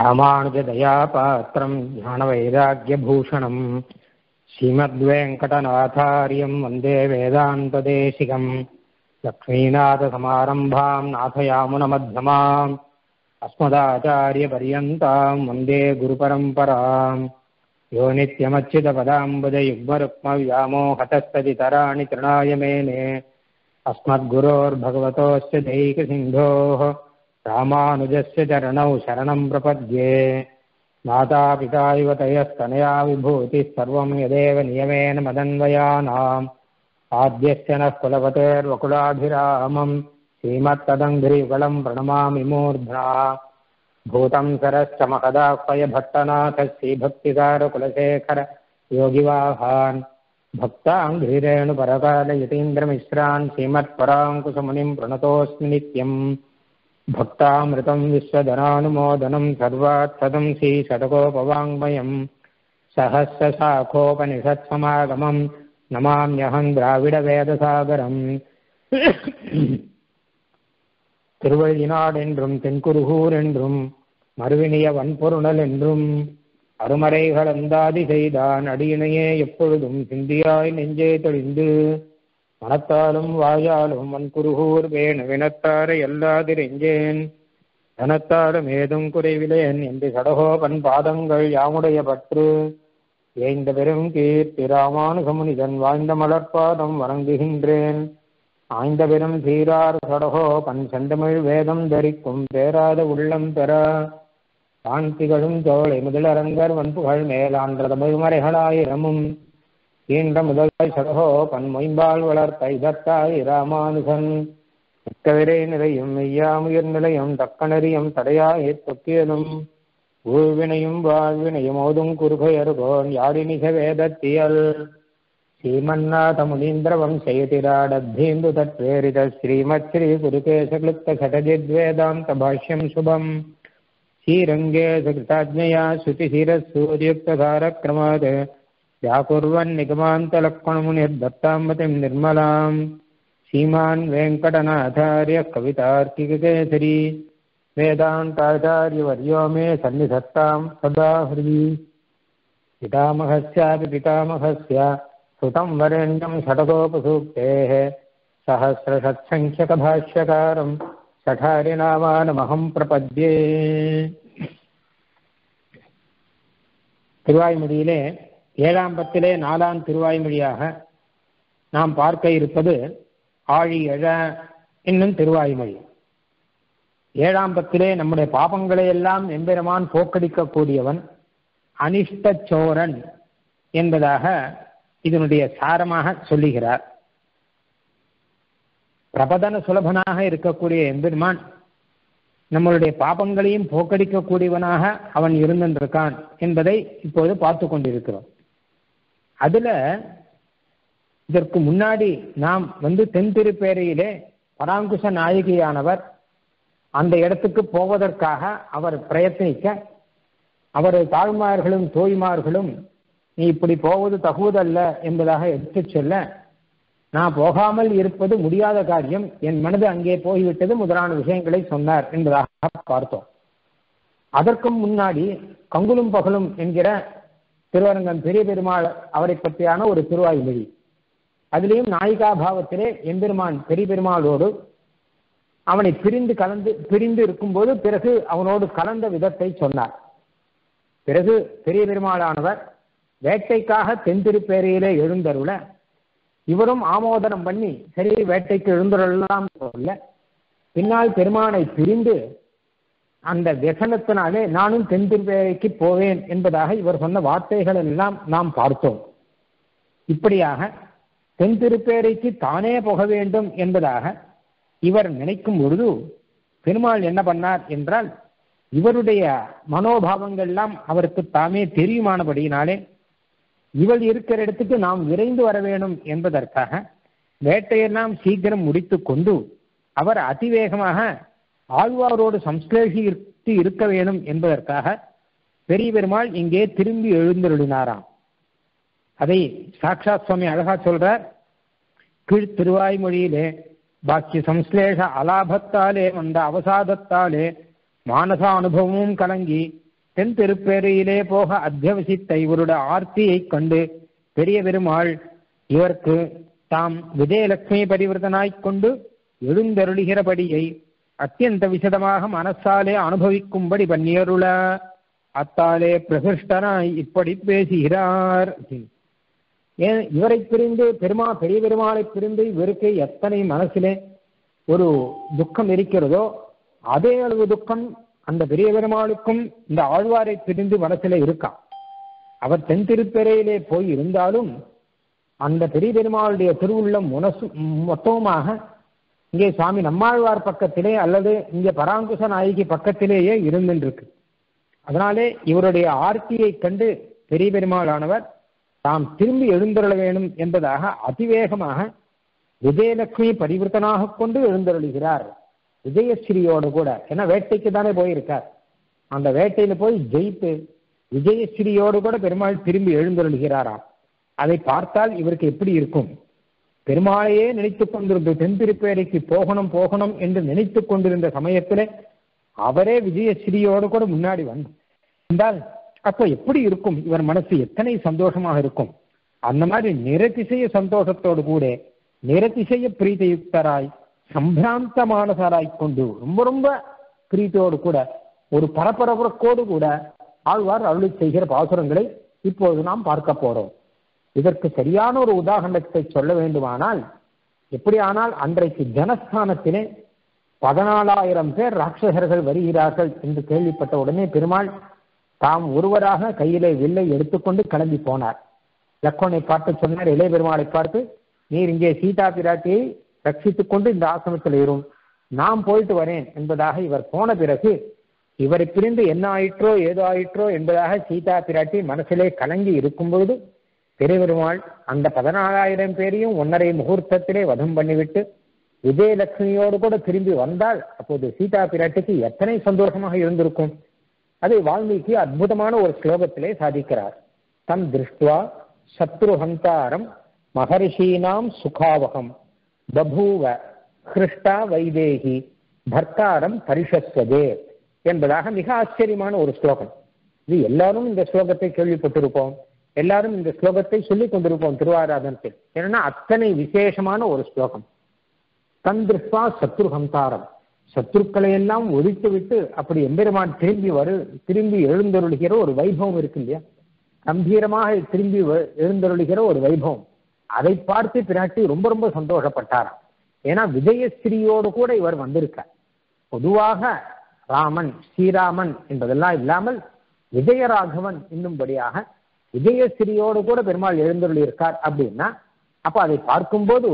रामानुजदया पात्रं ज्ञानवैराग्यभूषणं श्रीमद्वेङ्कटनाथार्यं वंदे वेदान्तदेशिकं लक्ष्मीनाथसमारम्भां नाथयामुनमध्यमाम् अस्मदाचार्यपर्यन्तां वंदे गुरुपरम्परां यो नित्यमच्युतपदाम्बुजयुग्मरुक्मव्यामोहतस्तदितराणि तृणाय मेने अस्मद्गुरोर्भगवतोऽस्य दैकसिन्धोः रामानुजस्य चरणौ शरणं प्रपद्ये मातापिता इव तयस्तनया विभूतिः सर्वं यदेव नियमेन मदन्वयानाम् आद्यस्य नः कुलपतेर्वकुलाभिरामम् श्रीमत्तदङ्घ्रियुगलम् प्रणमामि मूर्ध्ना भूतं सरश्च महदाह्वयभट्टनाथ श्रीभक्तिसारकुलशेखर योगिवाहान् भक्ताङ्घ्रिरेणुपरकालयतीन्द्रमिश्रान् श्रीमत्पराङ्कुशमुनिम् प्रणतोऽस्मि नित्यम् भक्तामृतं विश्वधनानुमोदनं सर्वात्सदं श्रीषडकोपवाङ्मयम् सहस्रशाखोपनिषत्समागमम् नमाम्यहं द्राविडवेदसागरम् திருவழிநாடு என்றும் தென்குருகூர் என்றும் மறுவினிய வன்பொருணல் என்றும் அருமறைகள் அந்தாதி செய்தான் அடியினையே எப்பொழுதும் சிந்தியாய் நெஞ்சே தெளிந்து மனத்தாலும் வாயாலும் வன்குருகூர் வேணு வினத்தாரை எல்லாதிரிஞ்சேன் தனத்தாலும் ஏதும் குறைவிலேன் என்று சடகோபன் பாதங்கள் யாமுடைய பற்று. ஏய்ந்த பெரும் கீர்த்தி ராமானுகமுனிதன் வாழ்ந்த மலர்பாதம் வணங்குகின்றேன். ஆய்ந்த பெரும் சீரார் சடகோ பன் செந்தமிழ் வேதம் தரிக்கும் பேராத உள்ளம் பெற. காந்திகளும் தோளை முதலரங்கர் வன்புகள் மேலான்ற தமிழ்மறைகளாயிரமும் ஈண்ட முதலாய் சடகோ பன்மொயம்பால் வளர்த்த இதத்தாய் ராமானுகன் மிக்கவிரை நிலையும் மெய்யாமுயிர் நிலையும் தக்கணரியும் தடையாயே தொக்கியலும். ஊழ்வினையும் வாழ்வினையும் ஓதும் குறுகையருகோன் யாழினிக வேதத்தியல். ஸ்ரீமன்னாத முனீந்திரவம் செயதிராடத்தீந்து தத்வேரித ஸ்ரீமத் ஸ்ரீ குருகேசக்லுப்த சடஜித்வேதாந்த பாஷ்யம் சுபம். ஸ்ரீரங்கே சுகிருதாஜ்ஞயா श्रुतिशिरस्सूर्युक्तधारक्रमात् व्याकुर्वन्निगमान्तलक्ष्मणमुनिर्दत्ताम्बतिं निर्मलाम् श्रीमान् वेङ्कटनाथार्य कवितार्किककेसरी वेदान्ताचार्यवर्यो मे सन्निधत्तां सदा हृदि पितामहस्यापि पितामहस्य सुतं वरेण्यं षटकोपसूक्तेः सहस्रषट्सङ्ख्यकभाष्यकारं சட்டாரிநாமானமகம் பிரபத்யே திருவாய்மொழியிலே ஏழாம் பத்திலே நாலாம் திருவாய்மொழியாக நாம் பார்க்க இருப்பது ஆழி எழ என்னும் திருவாய்மொழி. ஏழாம் பத்திலே நம்முடைய பாபங்களை எல்லாம் எம்பெருமான் போக்கடிக்கக்கூடியவன் அனிஷ்ட சோரன் என்பதாக இதனுடைய சாரமாக சொல்லுகிறார். பிரபதன சுலபனாக இருக்கக்கூடிய எம்பெருமான் நம்மளுடைய பாபங்களையும் போக்கடிக்கக்கூடியவனாக அவன் இருந்திருக்கான் என்பதை இப்போது பார்த்து கொண்டிருக்கிறோம். அதுல இதற்கு முன்னாடி நாம் வந்து தென் திருப்பேரையிலே பராங்குஷ நாயகியானவர் அந்த இடத்துக்கு போவதற்காக அவர் பிரயத்னிக்க அவர் தாழ்மார்களும் தோய்மார்களும் நீ இப்படி போவது தகுவதல்ல என்பதாக எடுத்துச் சொல்ல நான் போகாமல் இருப்பது முடியாத காரியம். என் மனது அங்கே போய்விட்டது. முதலான விஷயங்களை சொன்னார் என்பதாக பார்த்தோம். அதற்கும் முன்னாடி கங்குலும் பகலும் என்கிற திருவரங்கம் பெரிய பெருமாள் அவரை பற்றியான ஒரு திருவாய்மொழி அதிலேயும் நாயிகா பாவத்திலே எம்பெருமான் பெரிய பெருமாளோடு அவனை பிரிந்து கலந்து பிரிந்து இருக்கும்போது பிறகு அவனோடு கலந்த விதத்தை சொன்னார். பிறகு பெரிய பெருமாளானவர் வேட்டைக்காக தென்திருப்பேரையிலே எழுந்தருள இவரும் ஆமோதனம் பண்ணி சரி வேட்டைக்கு எழுந்தருளலாம் சொல்ல பின்னால் பெருமானை பிரிந்து அந்த व्यசனத்தினாலே நானும் தென்திருப்பேரைக்கு போவேன் என்பதாக இவர் சொன்ன வார்த்தைகள் எல்லாம் நாம் பார்த்தோம். இப்படியாக தென்திருப்பேரைக்கு தானே போக வேண்டும் என்பதாக இவர் நினைக்கும் பொழுது பெருமாள் என்ன பண்ணார் என்றால் இவருடைய மனோபாவங்கள் எல்லாம் அவருக்கு தாமே தெரியுமானபடியினாலே இவள் இருக்கிற இடத்துக்கு நாம் விரைந்து வர வேணும் என்பதற்காக வேட்டையெல்லாம் சீக்கிரம் முடித்து கொண்டு அவர் அதிவேகமாக ஆழ்வாரோடு சம்ஸ்லேஷித்து இருக்க வேணும் என்பதற்காக பெரிய பெருமாள் இங்கே திரும்பி எழுந்தருளினாராம். அதை சாக்ஷாத் சுவாமி அழகா சொல்றார். கீழ் திருவாய்மொழியிலே பாக்கிய சம்ஸ்லேஷ அலாபத்தாலே வந்த அவசாதத்தாலே மானச அனுபவமும் கலங்கி தென் திருப்பேரையிலே போக அத்தியவசித்த இவருடைய ஆர்த்தியை கண்டு பெரிய பெருமாள் இவருக்கு தாம் விஜயலட்சுமி பரிவர்த்தனாய்க் கொண்டு எழுந்தருளுகிறபடியை அத்தியந்த விசதமாக மனசாலே அனுபவிக்கும்படி பண்ணியருள. அத்தாலே பிரகிருஷ்டனாய் இப்படி பேசுகிறார். ஏன் இவரை பிரிந்து பெருமா பெரிய பெருமாளை பிரிந்து இவருக்கு எத்தனை மனசிலே ஒரு துக்கம் இருக்கிறதோ அதே அளவு துக்கம் அந்த பெரிய பெருமாளுக்கும் இந்த ஆழ்வாரை பிரிந்து மனசில இருக்கா? அவர் தென் திருப்பெறையிலே போய் இருந்தாலும் அந்த பெரிய பெருமாளுடைய திருவுள்ளம் மனசு மொத்தமாக இங்கே சுவாமி நம்மாழ்வார் பக்கத்திலே அல்லது இங்கே பராங்குச நாயகி பக்கத்திலேயே இருந்துருக்கு அதனாலே இவருடைய ஆர்த்தியை கண்டு பெரிய பெருமாளானவர் தாம் திரும்பி எழுந்தருள வேணும் என்பதாக அதிவேகமாக விஜயலட்சுமி பரிவர்த்தனாக கொண்டு எழுந்தருளுகிறார். விஜயஸ்ரீயோடு கூட ஏன்னா வேட்டைக்கு தானே போயிருக்கார். அந்த வேட்டையில போய் ஜெயித்து விஜயஸ்ரீயோடு கூட பெருமாள் திரும்பி எழுந்தருளுகிறாராம். அதை பார்த்தால் இவருக்கு எப்படி இருக்கும்? பெருமாளையே நினைத்துக் கொண்டிருந்த தென்திருப்பேரைக்கு போகணும் போகணும் என்று நினைத்துக் கொண்டிருந்த சமயத்திலே அவரே விஜயஸ்ரீயோடு கூட முன்னாடி வந்தால் அப்போ எப்படி இருக்கும்? இவர் மனசு எத்தனை சந்தோஷமாக இருக்கும்? அந்த மாதிரி நிரதிசய சந்தோஷத்தோடு கூட நிரதிசய பிரீதியுக்தராய் சம்பிராந்தமானசாராய் கொண்டு ரொம்ப ரொம்ப பிரீத்தியோடு கூட ஒரு பரபரப்புறக்கோடு கூட ஆழ்வார் அருளி செய்கிற பாசுரங்களை இப்போது நாம் பார்க்க போறோம். இதற்கு சரியான ஒரு உதாரணத்தை சொல்ல வேண்டுமானால் எப்படியானால் அன்றைக்கு ஜனஸ்தானத்திலே பதினாலாயிரம் பேர் ராட்சசர்கள் வருகிறார்கள் என்று கேள்விப்பட்ட உடனே பெருமாள் தாம் ஒருவராக கையிலே வில்லை எடுத்துக்கொண்டு கிளம்பி போனார். லக்கோனை பார்த்து சொன்னார் இளைய பெருமாளை பார்த்து நீர் இங்கே சீதா பிராட்டியை ரட்சித்துக் கொண்டு இந்த ஆசிரமத்தில் ஏறும். நாம் போயிட்டு வரேன் என்பதாக இவர் போன பிறகு இவரை பிரிந்து என்ன ஆயிற்றோ ஏதோ ஆயிற்றோ என்பதாக சீதா பிராட்டி மனசிலே கலங்கி இருக்கும் பொழுது பெருபெருமாள் அந்த பதினாலாயிரம் பேரையும் ஒன்னரை முகூர்த்தத்திலே வதம் பண்ணிவிட்டு விஜயலட்சுமியோடு கூட திரும்பி வந்தால் அப்போது சீதா பிராட்டிக்கு எத்தனை சந்தோஷமாக இருந்திருக்கும்? அதை வால்மீகி அற்புதமான ஒரு ஸ்லோகத்திலே சாதிக்கிறார். தம் திருஷ்டுவா சத்ருஹந்தாரம் மகர்ஷீனாம் சுகாவகம் பபூவ ஹிருஷ்டா வைதேகி பர்த்தாரம் பரிஷஸ்வதே என்பதாக மிக ஆச்சரியமான ஒரு ஸ்லோகம். இது எல்லாரும் இந்த ஸ்லோகத்தை கேள்விப்பட்டிருப்போம். எல்லாரும் இந்த ஸ்லோகத்தை சொல்லிக் கொண்டிருப்போம் திருவாராதனத்தில் ஏன்னா அத்தனை விசேஷமான ஒரு ஸ்லோகம். தந்திருஷ்வா சத்ருஹந்தாரம் சத்ருக்களை எல்லாம் ஒழித்து விட்டு அப்படி எம்பெருமான் திரும்பி வரு திரும்பி எழுந்தருளுகிற ஒரு வைபவம் இருக்கு இல்லையா? கம்பீரமாக திரும்பி எழுந்தருளுகிற ஒரு வைபவம். அதை பார்த்து பிராட்டி ரொம்ப ரொம்ப சந்தோஷப்பட்டாராம். ஏன்னா விஜயஸ்ரீயோடு கூட இவர் வந்திருக்கார். பொதுவாக ராமன் ஸ்ரீராமன் என்பதெல்லாம் இல்லாமல் விஜயராகவன் என்னும்படியாக விஜயஸ்ரீயோடு கூட பெருமாள் எழுந்தொருள் இருக்கார் அப்படின்னா அப்ப அதை பார்க்கும்போது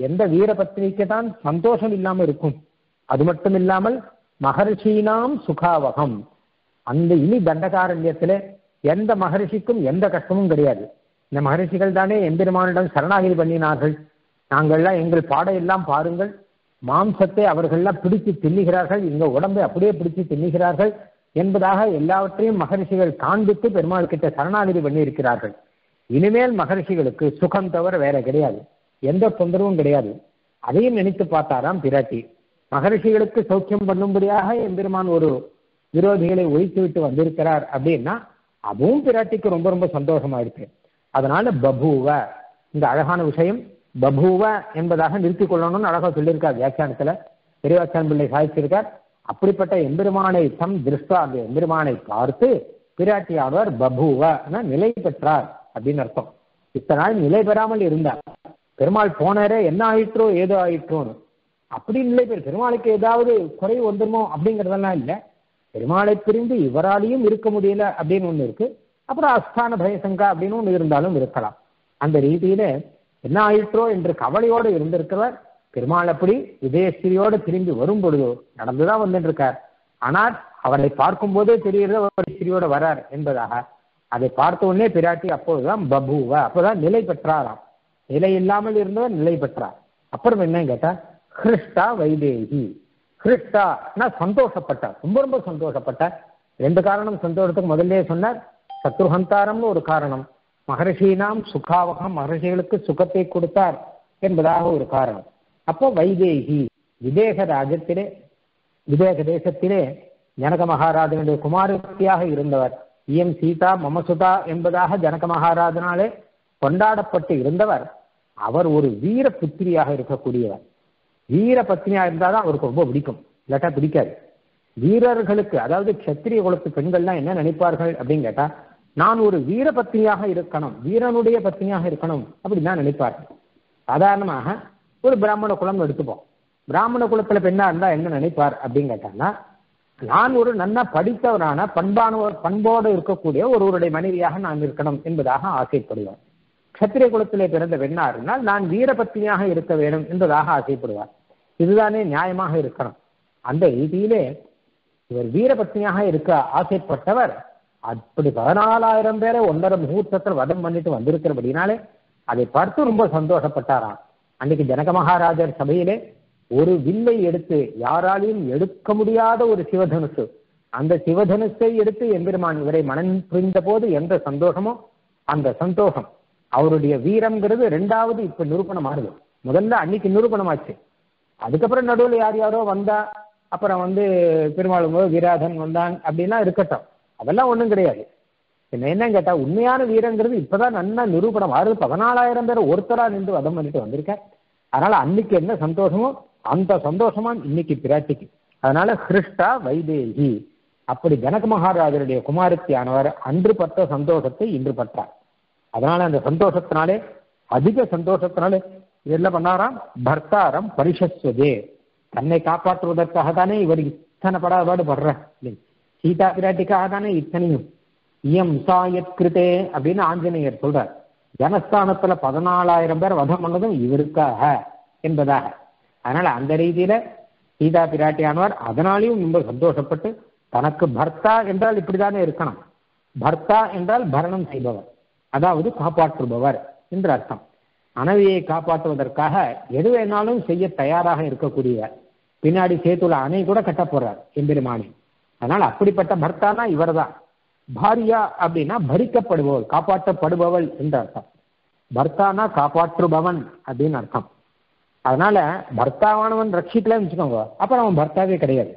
எந்த வீரபத்னிக்கு தான் சந்தோஷம் இல்லாம இருக்கும். அது மட்டும் இல்லாமல் மகர்ஷினாம் சுகாவகம். அந்த இனி தண்டகாரண்யத்துல எந்த மகர்ஷிக்கும் எந்த கஷ்டமும் கிடையாது. இந்த மகர்ஷிகள் தானே எம்பெருமானிடம் சரணாகிதி பண்ணினார்கள். நாங்கள்லாம் எங்கள் பாடையெல்லாம் பாருங்கள். மாம்சத்தை அவர்கள்லாம் பிடித்து தின்னுகிறார்கள். எங்க உடம்பை அப்படியே பிடித்து தின்னுகிறார்கள். என்பதாக எல்லாவற்றையும் மகரிஷிகள் காண்பித்து பெருமாள் கிட்ட சரணாகிதி பண்ணியிருக்கிறார்கள். இனிமேல் மகரிஷிகளுக்கு சுகம் தவிர வேற கிடையாது. எந்த தொந்தரவும் கிடையாது. அதையும் நினைத்து பார்த்தாராம் பிராட்டி. மகரிஷிகளுக்கு சௌக்கியம் பண்ணும்படியாக எம்பெருமான் ஒரு விரோதிகளை ஒழித்து விட்டு வந்திருக்கிறார் அப்படின்னா அதுவும் பிராட்டிக்கு ரொம்ப ரொம்ப சந்தோஷமா இருக்கு அதனால பபூவ இந்த அழகான விஷயம் பபூவ என்பதாக நிறுத்திக் கொள்ளணும்னு அழகா சொல்லியிருக்கார் வியாக்கியானத்துல. பெரியவாச்சான் பிள்ளை சாதிச்சிருக்கார். அப்படிப்பட்ட எம்பெருமானை தம் திருஷ்டா அந்த எம்பெருமானை பார்த்து பிராட்டியானவர் பபூவ நிலை பெற்றார் அப்படின்னு அர்த்தம். இத்தனை நாள் நிலை பெறாமல் இருந்தார். பெருமாள் போனாரே என்ன ஆயிற்றோ ஏதோ ஆயிற்றோன்னு. அப்படி நிலை பெறும் பெருமாளுக்கு ஏதாவது குறை வந்துருமோ அப்படிங்கிறதெல்லாம் இல்லை. பெருமாளை பிரிந்து இவராலையும் இருக்க முடியல அப்படின்னு ஒண்ணு இருக்கு. அப்புறம் அஸ்தான பயசங்கா அப்படின்னு ஒண்ணு இருந்தாலும் இருக்கலாம். அந்த ரீதியில என்ன ஆயிற்றோ என்று கவலையோடு இருந்திருக்கிறவர் பெருமாள் அப்படி விஜயஸ்ரீயோடு திரும்பி வரும் பொழுதோ நடந்துதான் வந்துட்டு இருக்கார் ஆனால் அவரை பார்க்கும் போதே தெரிகிறது அவர் ஸ்ரீயோட வரார் என்பதாக. அதை பார்த்த உடனே பிராட்டி அப்போதுதான் பபுவ. அப்போதான் நிலை பெற்றாராம். நிலை இல்லாமல் இருந்தவர் நிலை பெற்றார். அப்புறம் என்ன கேட்டா ஹிருஷ்டா வைதேகி. ஹிருஷ்டா சந்தோஷப்பட்டார் ரொம்ப ரொம்ப சந்தோஷப்பட்டார் ரெண்டு காரணம் சந்தோஷத்துக்கு முதல்லே சொன்னார். சத்ருஹந்தாரம்னு ஒரு காரணம். மகர்ஷினாம் சுகாவகம் மகர்ஷிகளுக்கு சுகத்தை கொடுத்தார் என்பதாக ஒரு காரணம். அப்போ வைதேகி விதேக ராஜத்திலே விதேக தேசத்திலே ஜனக மகாராஜனுடைய குமாரத்தியாக இருந்தவர். இயம் சீதா மமசுதா என்பதாக ஜனக மகாராஜனாலே கொண்டாடப்பட்டு இருந்தவர். அவர் ஒரு வீர புத்திரியாக இருக்கக்கூடியவர். வீர பத்னியா இருந்தாதான் அவருக்கு ரொம்ப பிடிக்கும். இல்லாட்டா பிடிக்காது. வீரர்களுக்கு அதாவது கத்திரிய குலத்து பெண்கள்லாம் என்ன நினைப்பார்கள் அப்படின்னு கேட்டா நான் ஒரு வீர பத்னியாக இருக்கணும் வீரனுடைய பத்னியாக இருக்கணும் அப்படின்னு தான் நினைப்பார்கள். சாதாரணமாக ஒரு பிராமண குலம் எடுத்துப்போம். பிராமண குலத்துல பெண்ணா இருந்தா என்ன நினைப்பார் அப்படின்னு கேட்டாங்கன்னா நான் ஒரு நன்னா படித்தவரான பண்பான பண்போடு இருக்கக்கூடிய ஒருவருடைய மனைவியாக நான் இருக்கணும் என்பதாக ஆசைப்படுவார். கத்திரிய குலத்திலே பிறந்த பெண்ணா இருந்தால் நான் வீரபத்னியாக இருக்க வேண்டும் என்பதாக ஆசைப்படுவார். இதுதானே நியாயமாக இருக்கணும். அந்த ரீதியிலே இவர் வீரபத்னியாக இருக்க ஆசைப்பட்டவர் அப்படி பதினாலாயிரம் பேரை ஒன்றரை முகூர்த்தத்தில் வதம் பண்ணிட்டு வந்திருக்கிறபடினாலே அதை பார்த்து ரொம்ப சந்தோஷப்பட்டாராம். அன்னைக்கு ஜனக மகாராஜர் சபையிலே ஒரு வில்லை எடுத்து யாராலையும் எடுக்க முடியாத ஒரு சிவதனுசு. அந்த சிவதனுசை எடுத்து எம்பெருமான் இவரை மனம் புரிந்த போது எந்த சந்தோஷமோ அந்த சந்தோஷம். அவருடைய வீரம்ங்கிறது ரெண்டாவது இப்ப நிரூபணம் ஆகுது முதல்ல அன்னைக்கு நிரூபணமாச்சு. அதுக்கப்புறம் நடுவில் யார் யாரோ வந்தா அப்புறம் வந்து பெருமாள் வீராதன் வந்தான் அப்படின்னா இருக்கட்டும். அதெல்லாம் ஒண்ணும் கிடையாது. என்ன என்ன கேட்டா உண்மையான வீரங்கிறது இப்பதான் நல்லா நிரூபணம். ஆறு பதினாலாயிரம் பேர் ஒருத்தரா நின்று வதம் பண்ணிட்டு வந்திருக்கார். அதனால அன்னைக்கு என்ன சந்தோஷமோ அந்த சந்தோஷமா இன்னைக்கு பிராட்டிக்கு. அதனால ஹிருஷ்டா வைதேகி. அப்படி ஜனக மகாராஜருடைய குமாரத்தியானவர் அன்று பட்ட சந்தோஷத்தை இன்று பட்டார் அதனால அந்த சந்தோஷத்தினாலே அதிக சந்தோஷத்தினாலே என்ன பண்ணாராம்? பர்த்தாரம் பரிசஸ்வதே தன்னை காப்பாற்றுவதற்காக தானே இவர் இத்தனை படாபாடு படுற சீதா பிராட்டிக்காக தானே இத்தனையும். இயம் சாயத் கிருதே அப்படின்னு ஆஞ்சநேயர் சொல்றார். ஜனஸ்தானத்துல பதினாலாயிரம் பேர் வதம் பண்ணதும் இவருக்காக என்பதாக. அதனால அந்த ரீதியில சீதா பிராட்டியானவர் அதனாலையும் ரொம்ப சந்தோஷப்பட்டு தனக்கு பர்த்தா என்றால் இப்படிதானே இருக்கணும். பர்த்தா என்றால் பரணம் செய்பவர். அதாவது காப்பாற்றுபவர் என்று அர்த்தம். அணவியை காப்பாற்றுவதற்காக எது வேணாலும் செய்ய தயாராக இருக்கக்கூடியவர் பின்னாடி சேர்த்துள்ள அணை கூட கட்ட போறார் எம்பெருமானி. அதனால் அப்படிப்பட்ட பர்த்தானா இவர்தான். பாரியா அப்படின்னா பரிக்கப்படுபவள் காப்பாற்றப்படுபவள் என்று அர்த்தம். பர்த்தானா காப்பாற்றுபவன் அப்படின்னு அர்த்தம். அதனால பர்த்தாவானவன் ரட்சிக்கலன்னு வச்சுக்கோங்க. அப்புறம் அவன் பர்த்தாவே கிடையாது.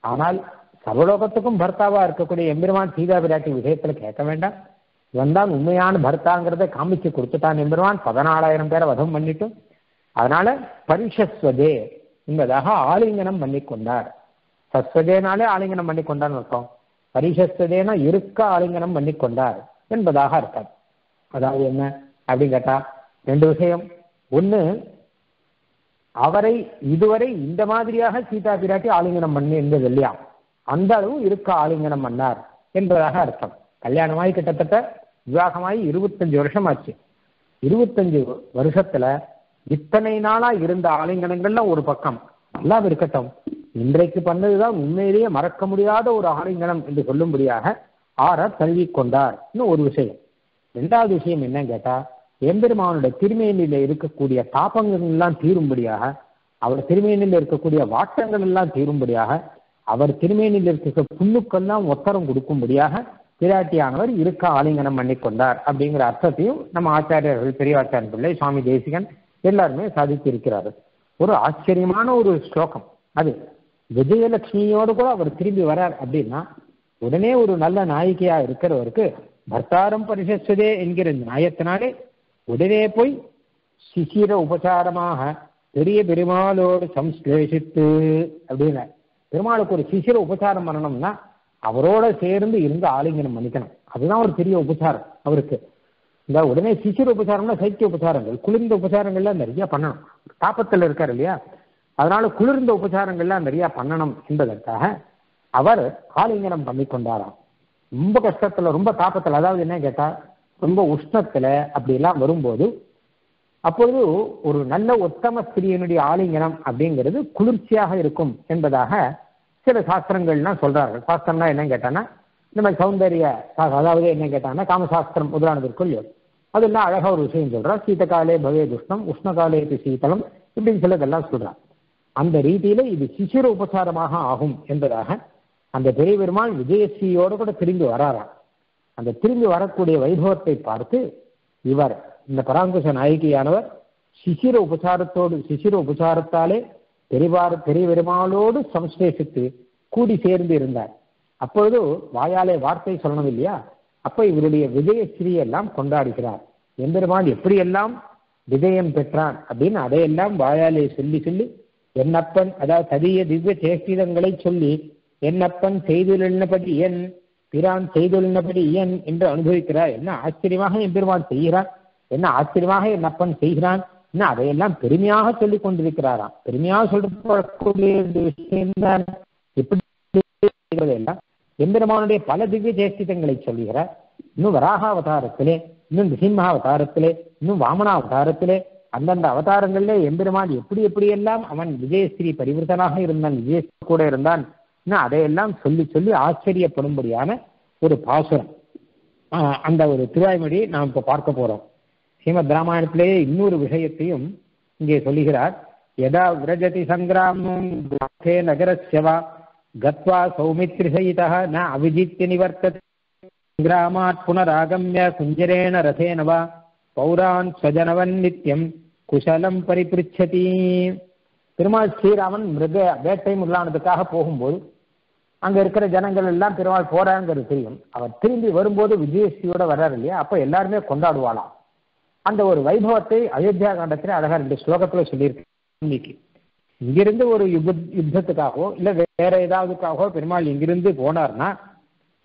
ஆனால் சர்வலோகத்துக்கும் பர்த்தாவா இருக்கக்கூடிய எம்பெருமான் சீதா பிராட்டி விஷயத்துல கேட்க வேண்டாம். இவன் தான் உண்மையான பர்த்தாங்கிறத காமிச்சு கொடுத்துட்டான் எம்பெருமான். பதினாலாயிரம் பேரை வதம் பண்ணிட்டு அதனால பரிஷஸ்வதே என்பதாக ஆலிங்கனம் பண்ணி கொண்டார் சஸ்வதேனாலே ஆலிங்கனம் பண்ணி கொண்டான்னு அர்த்தம். பரிசஸ்தேனா இருக்க ஆலிங்கனம் பண்ணி கொண்டார் என்பதாக அர்த்தம். அதாவது என்ன? அப்படின்னு கேட்டா ரெண்டு விஷயம். ஒண்ணு அவரை இதுவரை இந்த மாதிரியாக சீதா பிராட்டி ஆலிங்கனம் பண்ணி இருந்தது இல்லையா? அந்த அளவு இருக்க ஆலிங்கனம் பண்ணார் என்பதாக அர்த்தம். கல்யாணமாய் கிட்டத்தட்ட விவாகமாய் இருபத்தஞ்சு வருஷம் ஆச்சு இருபத்தஞ்சு வருஷத்துல இத்தனை நாளா இருந்த ஆலிங்கனங்கள்லாம் ஒரு பக்கம் எல்லாம் இருக்கட்டும். இன்றைக்கு பண்ணதுதான் உண்மையிலேயே மறக்க முடியாத ஒரு ஆலிங்கனம் என்று சொல்லும்படியாக ஆறார் தழுவி கொண்டார். ஒரு விஷயம். ரெண்டாவது விஷயம் என்ன கேட்டா எம்பெருமானோட திருமேனில இருக்கக்கூடிய தாபங்கள் எல்லாம் தீரும்படியாக அவர் திருமேனில இருக்கக்கூடிய வாட்டங்கள் எல்லாம் தீரும்படியாக அவர் திருமேனில் இருக்க புண்ணுக்கெல்லாம் ஒத்தரம் கொடுக்கும்படியாக பிராட்டியானவர் இருக்க ஆலிங்கனம் பண்ணி கொண்டார் அப்படிங்கிற அர்த்தத்தையும் நம்ம ஆச்சாரியர்கள் பெரியவாச்சாரியன் பிள்ளை சுவாமி தேசிகன் எல்லாருமே சாதித்து இருக்கிறார்கள் ஒரு ஆச்சரியமான ஒரு ஸ்லோகம் அது. விஜயலட்சுமியோடு கூட அவர் திரும்பி வரார் அப்படின்னா உடனே ஒரு நல்ல நாயகியா இருக்கிறவருக்கு பர்த்தாரம் பரிசஸ்வதே என்கிற நியாயத்தினாலே உடனே போய் சிசிர உபசாரமாக பெரிய பெருமாளோடு சம்ஸ்லேஷித்து அப்படின்னு பெருமாளுக்கு ஒரு சிசிர உபசாரம் பண்ணணும்னா அவரோட சேர்ந்து இருந்து ஆலிங்கனம் பண்ணிக்கணும். அதுதான் ஒரு பெரிய உபசாரம் அவருக்கு. இந்த உடனே சிசிர உபசாரம்னா சைக்கிய உபசாரங்கள் குளிர்ந்த உபசாரங்கள்லாம் நிறைய பண்ணணும். தாப்பத்தில் இருக்கார் இல்லையா? அதனால குளிர்ந்த உபசாரங்கள்லாம் நிறைய பண்ணணும் என்பதற்காக அவர் காலிங்கனம் பண்ணி கொண்டாராம். ரொம்ப கஷ்டத்துல ரொம்ப தாப்பத்தில் அதாவது என்ன கேட்டா ரொம்ப உஷ்ணத்துல அப்படி எல்லாம் வரும்போது அப்பொழுது ஒரு நல்ல உத்தம ஸ்திரியனுடைய ஆலிங்கனம் அப்படிங்கிறது குளிர்ச்சியாக இருக்கும் என்பதாக சில சாஸ்திரங்கள்லாம் சொல்றார்கள். சாஸ்திரம்னா என்ன கேட்டான்னா இந்த மாதிரி சௌந்தரிய அதாவது என்ன கேட்டாங்கன்னா காமசாஸ்திரம் முதலானதற்குள் இருக்கும் அதெல்லாம் அழகா ஒரு விஷயம் சொல்றா சீதகாலே பவே துஷ்ணம் உஷ்ணகாலே சீதளம் இப்படின்னு சிலதெல்லாம் சொல்றான் அந்த ரீதியில இது சிசிர உபசாரமாக ஆகும் என்பதாக அந்த பெரிய பெருமாள் விஜயஸ்ரீயோடு கூட திரும்பி வராராம். அந்த திரும்பி வரக்கூடிய வைபவத்தை பார்த்து இவர் இந்த பராங்குச நாயகியானவர் சிசிர உபசாரத்தோடு சிசிர உபசாரத்தாலே பெரிவார் பெரிய பெருமாளோடு சம்ஸ்லேஷித்து கூடி சேர்ந்து இருந்தார். அப்பொழுது வாயாலே வார்த்தை சொல்லணும் இல்லையா அப்ப இவருடைய விஜயஸ்ரீ எல்லாம் கொண்டாடுகிறார். எம்பெருமான் எப்படியெல்லாம் விஜயம் பெற்றான் அப்படின்னு அதையெல்லாம் வாயாலே சொல்லி சொல்லி என்னப்பன் அதாவது ததிய திவ்ய சேஷ்டிதங்களை சொல்லி என்னப்பன் செய்துள்ளபடி என் பிரான் செய்துள்ளபடி என் என்று அனுபவிக்கிறார். என்ன ஆச்சரியமாக எம்பெருமான் செய்கிறான் என்ன ஆச்சரியமாக என் அப்பன் செய்கிறான்? என்ன அதையெல்லாம் பெருமையாக சொல்லிக் கொண்டிருக்கிறாராம். பெருமையாக சொல்லக்கூடிய விஷயம் எப்படி எல்லாம் எம்பெருமானுடைய பல திவ்ய சேஷ்டிதங்களை சொல்லுகிறார் இன்னும் வராக அவதாரத்திலே இன்னும் நிசிம்ம அவதாரத்திலே இன்னும் வாமனா அவதாரத்திலே அந்தந்த அவதாரங்களிலே எம்பெருமான் எப்படி எப்படியெல்லாம் அவன் விஜயஸ்ரீ பரிவர்த்தனாக இருந்தான் விஜயஸ்ரீ கூட இருந்தான் அதையெல்லாம் சொல்லி சொல்லி ஆச்சரியப்படும்படியான ஒரு பாசுரம். அந்த ஒரு திருவாய்மொழியை நாம் இப்போ பார்க்க போறோம். ஸ்ரீமத் ராமாயணத்திலேயே இன்னொரு விஷயத்தையும் இங்கே சொல்லுகிறார். எதா விரஜதி சங்கிராமம் நகரஸ்யவா கத்வா சௌமித்ரிசயிதா ந அவிஜித்ய நிவர்த்தத் சங்கிராமாத் புனராகமிய குஞ்சரேண ரசேனவா பௌரான் ஸ்வஜனவன் நித்யம் குஷலம் பரிபிருச்சதி. பெருமாள் ஸ்ரீராமன் மிருக வேட்டை முதலானதுக்காக போகும்போது அங்க இருக்கிற ஜனங்கள் எல்லாம் பெருமாள் போறாங்கிறது தெரியும். அவர் திரும்பி வரும்போது விஜயஸ்ரீயோட வர்றாரு இல்லையா? அப்ப எல்லாருமே கொண்டாடுவாளாம். அந்த ஒரு வைபவத்தை அயோத்தியா காண்டத்துல அழகா ரெண்டு ஸ்லோகத்துல சொல்லியிருக்கு. இங்கிருந்து ஒரு யுத் யுத்தத்துக்காகவோ இல்ல வேற ஏதாவதுக்காகவோ பெருமாள் இங்கிருந்து போனார்னா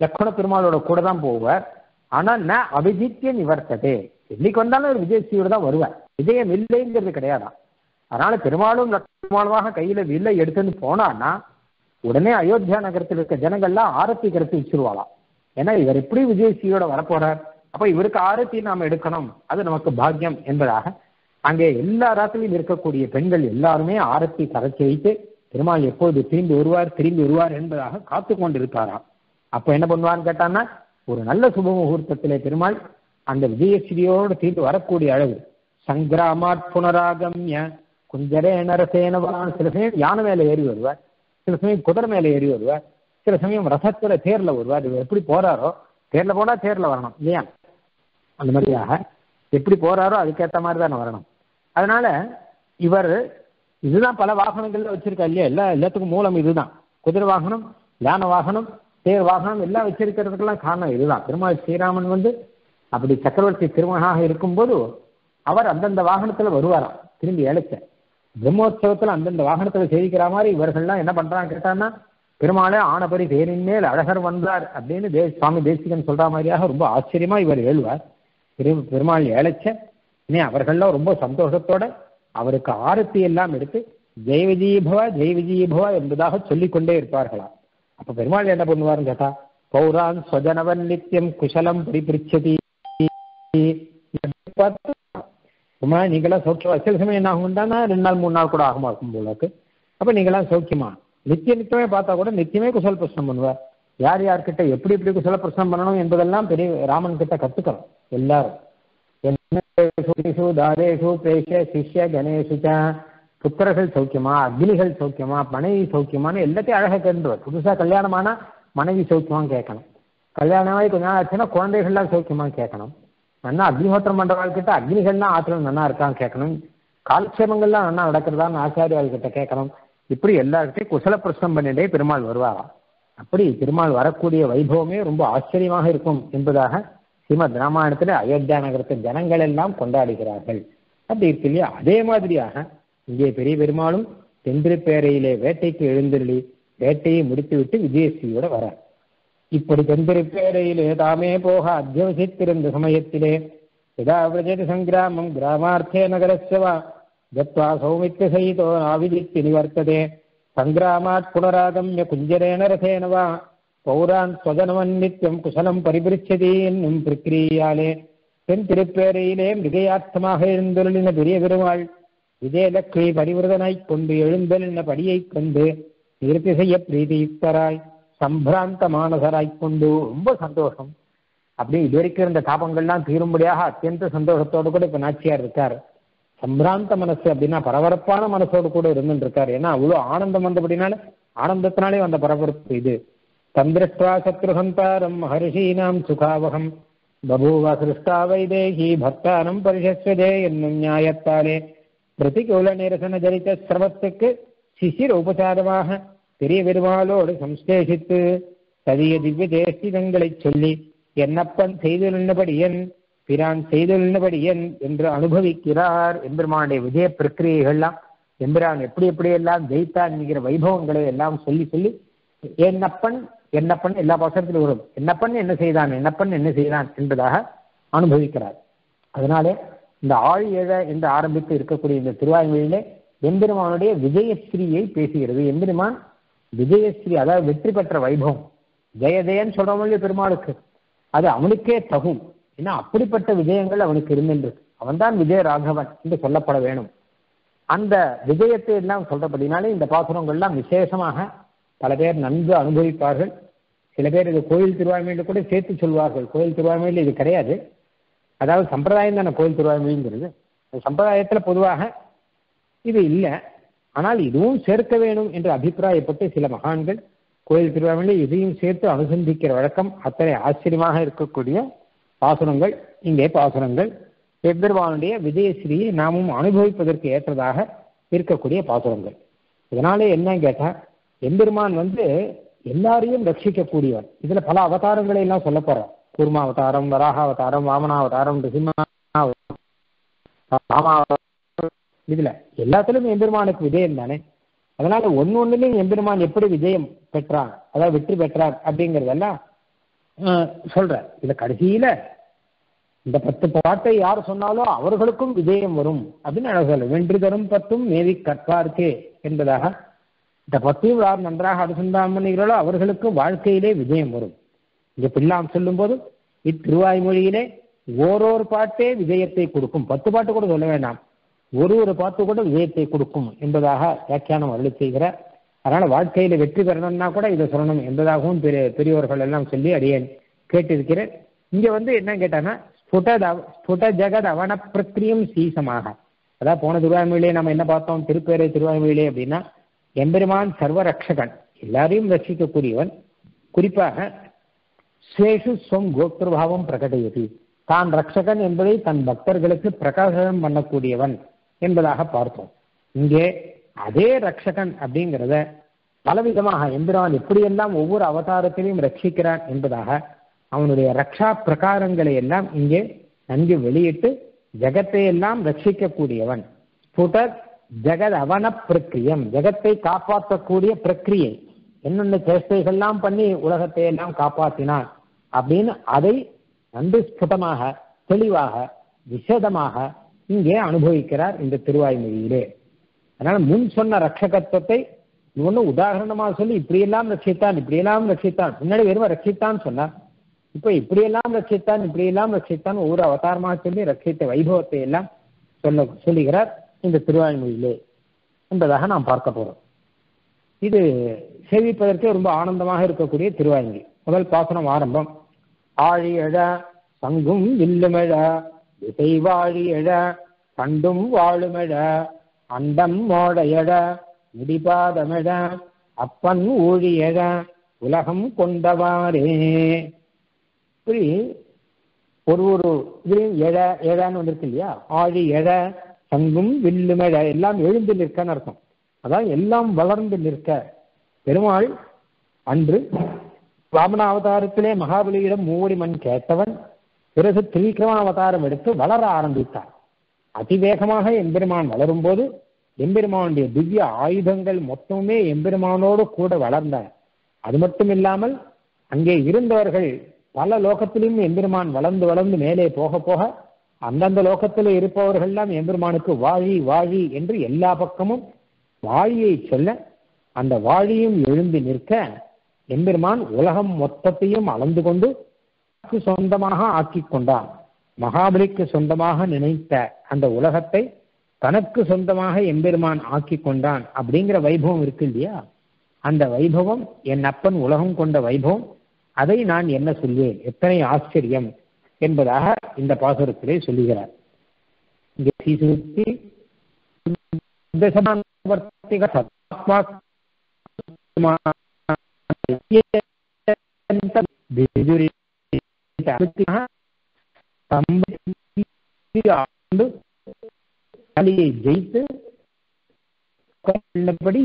லக்ஷ்மண பெருமாளோட கூட தான் போவார். ஆனா ந அபிஜித்திய நிவர்த்ததே. என்னைக்கு வந்தாலும் ஒரு விஜயஸ்ரீயோட தான் வருவார். விஜயம் இல்லைங்கிறது கிடையாதான் அதனால பெருமாளும் லட்சுமாளுமாக கையில வில்லை எடுத்துன்னு போனான்னா உடனே அயோத்தியா நகரத்தில் இருக்க ஜனங்கள்லாம் ஆரத்தி கருத்து வச்சிருவாளாம் ஏன்னா இவர் எப்படி விஜய் விஜயஸ்ரீயோட வரப்போறார்? அப்ப இவருக்கு ஆரத்தி நாம் எடுக்கணும். அது நமக்கு பாக்கியம் என்பதாக அங்கே எல்லா ராத்திரியும் இருக்கக்கூடிய பெண்கள் எல்லாருமே ஆரத்தி கரைச்சி வைத்து பெருமாள் எப்போது திரும்பி வருவார் திரும்பி வருவார் என்பதாக காத்து கொண்டிருக்காராம் அப்ப என்ன பண்ணுவான்னு கேட்டான்னா ஒரு நல்ல சுப முகூர்த்தத்திலே பெருமாள் அந்த விஜயஸ்ரீயோடு திரும்பி வரக்கூடிய அளவு சங்கிராமாட் புனராகமிய. குஞ்சரே நரசேனவான் சில சமயம் யானை மேல ஏறி வருவார். சில சமயம் குதிரை மேல ஏறி வருவார். சில சமயம் ரசத்துல தேர்ல வருவார். இவர் எப்படி போறாரோ தேர்ல போனா தேர்ல வரணும் இல்லையா? அந்த மாதிரியாக எப்படி போறாரோ அதுக்கேற்ற மாதிரி தானே வரணும். அதனால இவர் இதுதான் பல வாகனங்கள்ல வச்சிருக்கா இல்லையா? எல்லா எல்லாத்துக்கும் மூலம் இதுதான். குதிரை வாகனம் யானை வாகனம் தேர் வாகனம் எல்லாம் வச்சிருக்கிறதுக்கெல்லாம் காரணம் இதுதான். பெருமாள் ஸ்ரீராமன் வந்து அப்படி சக்கரவர்த்தி திருமகனாக இருக்கும்போது அவர் அந்தந்த வாகனத்துல வருவாராம். திரும்பி அழைச்ச பிரம்மோற்சவத்துல அந்தந்த வாகனத்துல சேவிக்கிற மாதிரி இவர்கள்லாம் என்ன பண்றாங்க கேட்டான்னா பெருமாளே ஆனபரி பேரின் மேல் அழகர் வந்தார் அப்படின்னு தே சுவாமி தேசிகன் சொல்ற மாதிரியாக ரொம்ப ஆச்சரியமா இவர் எழுவார் பெரு பெருமாள் ஏழைச்ச இனி அவர்கள்லாம் ரொம்ப சந்தோஷத்தோட அவருக்கு ஆரத்தி எல்லாம் எடுத்து ஜெய விஜயபவ ஜெய விஜயபவ என்பதாக சொல்லிக்கொண்டே இருப்பார்களா இருப்பார்களாம். அப்ப பெருமாள் என்ன பண்ணுவாருன்னு கேட்டா பௌரான் ஸ்வஜனவன் நித்தியம் குசலம் பரிபிரிச்சதி சும்மா நீங்களாம் சௌக்கியமா சில சமயம் என்ன ஆகும்டானா ரெண்டு நாள் மூணு நாள் கூட ஆகமா இருக்கும் போலக்கு அப்போ நீங்களாம் சௌக்கியமா? நித்திய நித்தியமே பார்த்தா கூட நித்தியமே குசல பிரச்சனம் பண்ணுவார் யார் யார்கிட்ட எப்படி எப்படி குசல பிரச்சனம் பண்ணணும் என்பதெல்லாம் பெரிய ராமன் கிட்ட கத்துக்கிறோம் எல்லாரும். தாரேஷு பேஷ சிஷ்ய கணேஷு புத்திரர்கள் சௌக்கியமா? அக்னிகள் சௌக்கியமா? மனைவி சௌக்கியமான்னு எல்லாத்தையும் அழகாக கேட்டுருவார் புதுசாக கல்யாணமானா மனைவி சௌக்கியமான்னு கேட்கணும். கல்யாணமாகி கொஞ்ச நாள் ஆச்சுன்னா குழந்தைகள்லாம் சௌக்கியமான்னு கேட்கணும். நல்லா அக்னிஹோத்திரம் பண்றவாள்கிட்ட அக்னிகள்லாம் ஆற்றல் நல்லா இருக்கான்னு கேட்கணும். காலக்ஷேமங்கள்லாம் நல்லா நடக்கிறதான்னு ஆச்சாரியால் கிட்ட கேட்கணும். இப்படி எல்லார்கிட்டையும் குசல பிரசனம் பண்ணிட்டே பெருமாள் வருவாராம் அப்படி பெருமாள் வரக்கூடிய வைபவமே ரொம்ப ஆச்சரியமாக இருக்கும் என்பதாக ஸ்ரீமத் ராமாயணத்துல அயோத்தியா நகரத்தின் ஜனங்கள் எல்லாம் கொண்டாடுகிறார்கள். அப்படி இருக்கு இல்லையா அதே மாதிரியாக இங்கே பெரிய பெருமாளும் தென்திருப்பேரையிலே வேட்டைக்கு எழுந்தருளி வேட்டையை முடித்துவிட்டு விஜயஸ்ரீயோட வரார் இப்படி தென்திருப்பேரையிலே தாமே போக அத்தியவசித்திருந்த சமயத்திலே யதா விரஜதி சங்கிராமம் கிராமார்த்தே நகரஸ்யவா கத்வா சௌமித்ய சகிதோ நாவிதித்து நிவர்த்ததே. சங்கிராமாத் புனராகமிய குஞ்சரேன ரசேன வா. பௌரான் ஸ்வதனவன் குசலம் பரிபிரிச்சதி என்னும் பிரக்கிரியாலே தென் திருப்பேரையிலே மிகையார்த்தமாக எழுந்தருளின பெரிய பெருமாள் விஜயலக்ஷ்மி பரிவிரதனாய்க் கொண்டு எழுந்தலின படியைக் கண்டு நிறுத்தி செய்ய பிரீதியுக்தராய் சம்பிராந்த மானசராய்க்கொண்டு ரொம்ப சந்தோஷம். அப்படி இதுவரைக்கும் இருந்த தாபங்கள்லாம் தீரும்படியாக அத்தியந்த சந்தோஷத்தோடு கூட இப்போ நாச்சியார் இருக்கார். சம்பிராந்த மனசு அப்படின்னா பரபரப்பான மனசோடு கூட இருந்துட்டு இருக்காரு ஏன்னா அவ்வளோ ஆனந்தம் வந்தபடினால ஆனந்தத்தினாலே வந்த பரபரப்பு இது. தந்திருஷ்டா சத்ருஹந்தாரம் மகர்ஷீனாம் சுகாவகம். பபூவ சிருஷ்டா வைதேகி பக்தானம் பரிசஸ்வதே என்னும் நியாயத்தாலே. பிரதிகூல நிரசன ஜரித்த சிரமத்துக்கு சிசிர உபசாரமாக பெரிய பெருமாளோடு சம்ஸ்லேஷித்து சதிய திவ்ய தேசிதங்களை சொல்லி என்னப்பன் செய்துள்ளபடியன் பிரான் செய்துள்ளபடியன் என்று அனுபவிக்கிறார் எம்பெருமானுடைய விஜய பிரக்கிரியைகள்லாம். எம்பிரான் எப்படி எப்படி எல்லாம் ஜெயித்தான் என்கிற வைபவங்களை எல்லாம் சொல்லி சொல்லி என்னப்பன் என்னப்பன் எல்லா பாசத்திலும் வரும். என்னப்பன் என்ன செய்தான்? என்னப்பன் என்ன செய்தான்? என்பதாக அனுபவிக்கிறார். அதனாலே இந்த ஆள் ஏழ என்று ஆரம்பித்து இருக்கக்கூடிய இந்த திருவாய்மொழியிலே எம்பெருமானுடைய விஜயஸ்ரீயை பேசுகிறது. எம்பெருமான் விஜயஸ்ரீ அதாவது வெற்றி பெற்ற வைபவம். ஜெயதேன்னு சொல்றோம் பெருமாளுக்கு. அது அவனுக்கே தகும். ஏன்னா அப்படிப்பட்ட விஜயங்கள் அவனுக்கு இருந்திருக்கு. அவன்தான் விஜய ராகவன் என்று சொல்லப்பட வேணும். அந்த விஜயத்தை எல்லாம் சொல்றபடினாலே இந்த பாசுரங்கள்லாம் விசேஷமாக பல பேர் நன்கு அனுபவிப்பார்கள். சில பேர் இது கோயில் திருவாய்மையில் கூட சேர்த்து சொல்வார்கள். கோயில் திருவாய்மையில் இது கிடையாது. அதாவது சம்பிரதாயம் தானே கோயில் திருவாய்மைங்கிறது. சம்பிரதாயத்தில் பொதுவாக இது இல்லை. ஆனால் இதுவும் சேர்க்க வேணும் என்று அபிப்பிராயப்பட்டு சில மகான்கள் கோயில் திருவாய்மொழியில் இதையும் சேர்த்து அனுசந்திக்கிற வழக்கம் அத்தனை ஆச்சரியமாக இருக்கக்கூடிய பாசுரங்கள். இங்கே பாசுரங்கள். எம்பெருமானுடைய விஜயஸ்ரீயை நாமும் அனுபவிப்பதற்கு ஏற்றதாக இருக்கக்கூடிய பாசுரங்கள். இதனாலே என்ன கேட்டா எம்பெருமான் வந்து எல்லாரையும் ரட்சிக்கக்கூடியவன் இதுல பல அவதாரங்களை எல்லாம் சொல்ல போறோம் கூர்மாவதாரம் வராக அவதாரம் வாமனாவதாரம் இதுல எல்லாத்திலும் எம்பெருமானுக்கு விஜயம் தானே? அதனால ஒன்னு ஒண்ணுலயும் எம்பெருமான் எப்படி விஜயம் பெற்றான் அதாவது வெற்றி பெற்றார் அப்படிங்கறதெல்லாம் சொல்ற இதுல கடைசியில இந்த பத்து பாட்டை யார் சொன்னாலும் அவர்களுக்கும் விஜயம் வரும். அப்படின்னு அழகு வென்று தரும் பத்தும் மேவி கற்பார்க்கே என்பதாக இந்த பத்தையும் யார் நன்றாக அனுசந்தானம் பண்ணுகிறாளோ அவர்களுக்கு வாழ்க்கையிலே விஜயம் வரும். இங்க பில்லாம் சொல்லும் போது இத்திருவாய்மொழியிலே ஓரோர் பாட்டே விஜயத்தை கொடுக்கும். பத்து பாட்டு கூட சொல்ல வேண்டாம். ஒரு ஒரு பாட்டு கூட விஜயத்தை கொடுக்கும் என்பதாக வியாக்கியானம் அருளி செய்கிறார் அதனால வாழ்க்கையில வெற்றி பெறணும்னா கூட இதை சொல்லணும் என்பதாகவும் பெரிய பெரியவர்கள் எல்லாம் சொல்லி அடியேன் கேட்டிருக்கிறேன். இங்க வந்து என்ன கேட்டாங்கன்னா ஸ்புட ஸ்புட ஜெகத் அவன பிரக்கிரியம் சீசமாக. அதான் போன திருவாய்மொழியிலே நம்ம என்ன பார்த்தோம்? திருப்பேரை திருவாய்மொழியிலே அப்படின்னா எம்பெருமான் சர்வரக்ஷகன் எல்லாரையும் ரட்சிக்கக்கூடியவன். குறிப்பாக சுவேஷு சொம் கோக்திருபாவம் பிரகடையது. தான் ரட்சகன் என்பதை தன் பக்தர்களுக்கு பிரகாசனம் பண்ணக்கூடியவன். என்பதாக பார்த்தோம். இங்கே அதே ரக்ஷகன் அப்படிங்கிறத பலவிதமாக எம்பிரான் எப்படியெல்லாம் ஒவ்வொரு அவதாரத்திலையும் ரட்சிக்கிறான் என்பதாக அவனுடைய ரக்ஷா பிரகாரங்களை எல்லாம் இங்கே நன்கு வெளியிட்டு ஜெகத்தை எல்லாம் ரட்சிக்கக்கூடியவன். ஸ்புடர் ஜெகத் அவன பிரக்கிரியம் ஜெகத்தை காப்பாற்றக்கூடிய பிரக்கிரியை என்னென்ன சேஷ்டைகள்லாம் பண்ணி உலகத்தை எல்லாம் காப்பாற்றினான் அப்படின்னு அதை நன்கு ஸ்புடமாக தெளிவாக விசேதமாக இங்கே அனுபவிக்கிறார் இந்த திருவாய்மொழியிலே. அதனால முன் சொன்ன ரட்சகத்துவத்தை ஒன்று உதாரணமாக சொல்லி இப்படியெல்லாம் ரட்சித்தான் இப்படியெல்லாம் ரட்சித்தான். முன்னாடி வெறும் ரட்சித்தான் சொன்னார் இப்ப இப்படியெல்லாம் ரட்சித்தான் இப்படியெல்லாம் ரட்சித்தான் ஒவ்வொரு அவதாரமாக சொல்லி ரட்சித்த வைபவத்தை எல்லாம் சொல்ல சொல்லுகிறார் இந்த திருவாய்மொழியிலே. என்பதாக நாம் பார்க்க போறோம். இது சேவிப்பதற்கே ரொம்ப ஆனந்தமாக இருக்கக்கூடிய திருவாய்மொழி. முதல் பாசனம் ஆரம்பம். ஆழியழ சங்கும் வில்லுமழ திசை வாழி கண்டும் வாழுமெழ அண்டம் மோடையழ முடிபாதமெழ அப்பன் ஊழியழ உலகம் கொண்டவாரே இப்படி ஒரு ஒரு இதுலையும் எழ எழன்னு வந்திருக்கு இல்லையா? ஆழி எழ சங்கும் வில்லுமெழ எல்லாம் எழுந்து நிற்கன்னு அர்த்தம். அதான் எல்லாம் வளர்ந்து நிற்க. பெருமாள் அன்று வாமன அவதாரத்திலே மகாபலியிடம் மூவடி மண் கேட்டவன் பிறகு திரிவிக்ரம அவதாரம் எடுத்து வளர ஆரம்பித்தார். அதிவேகமாக எம்பெருமான் வளரும் போது எம்பெருமானுடைய திவ்ய ஆயுதங்கள் மொத்தமே எம்பெருமானோடு கூட வளர்ந்தன. அது மட்டும் இல்லாமல் அங்கே இருந்தவர்கள் பல லோகத்திலும் எம்பெருமான் வளர்ந்து வளர்ந்து மேலே போக போக அந்தந்த லோகத்தில் இருப்பவர்கள்லாம் எம்பெருமானுக்கு வாழி வாழி என்று எல்லா பக்கமும் வாழியை சொல்ல அந்த வாழியும் எழுந்து நிற்க எம்பெருமான் உலகம் மொத்தத்தையும் அளந்து கொண்டு சொந்தமாக ஆக்கி கொண்டான் மகாபலிக்கு சொந்தமாக நினைத்த அந்த உலகத்தை தனக்கு சொந்தமாக எம்பெருமான் ஆக்கி கொண்டான் அப்படிங்கிற வைபவம் இருக்கு இல்லையா? அந்த வைபவம் என் அப்பன் உலகம் கொண்ட வைபவம். அதை நான் என்ன சொல்வேன்? எத்தனை ஆச்சரியம் என்பதாக இந்த பாசுரத்திலே சொல்லுகிறார். இங்கே சீசுத்தி ஆண்டு கலியை ஜெயித்து உள்ளபடி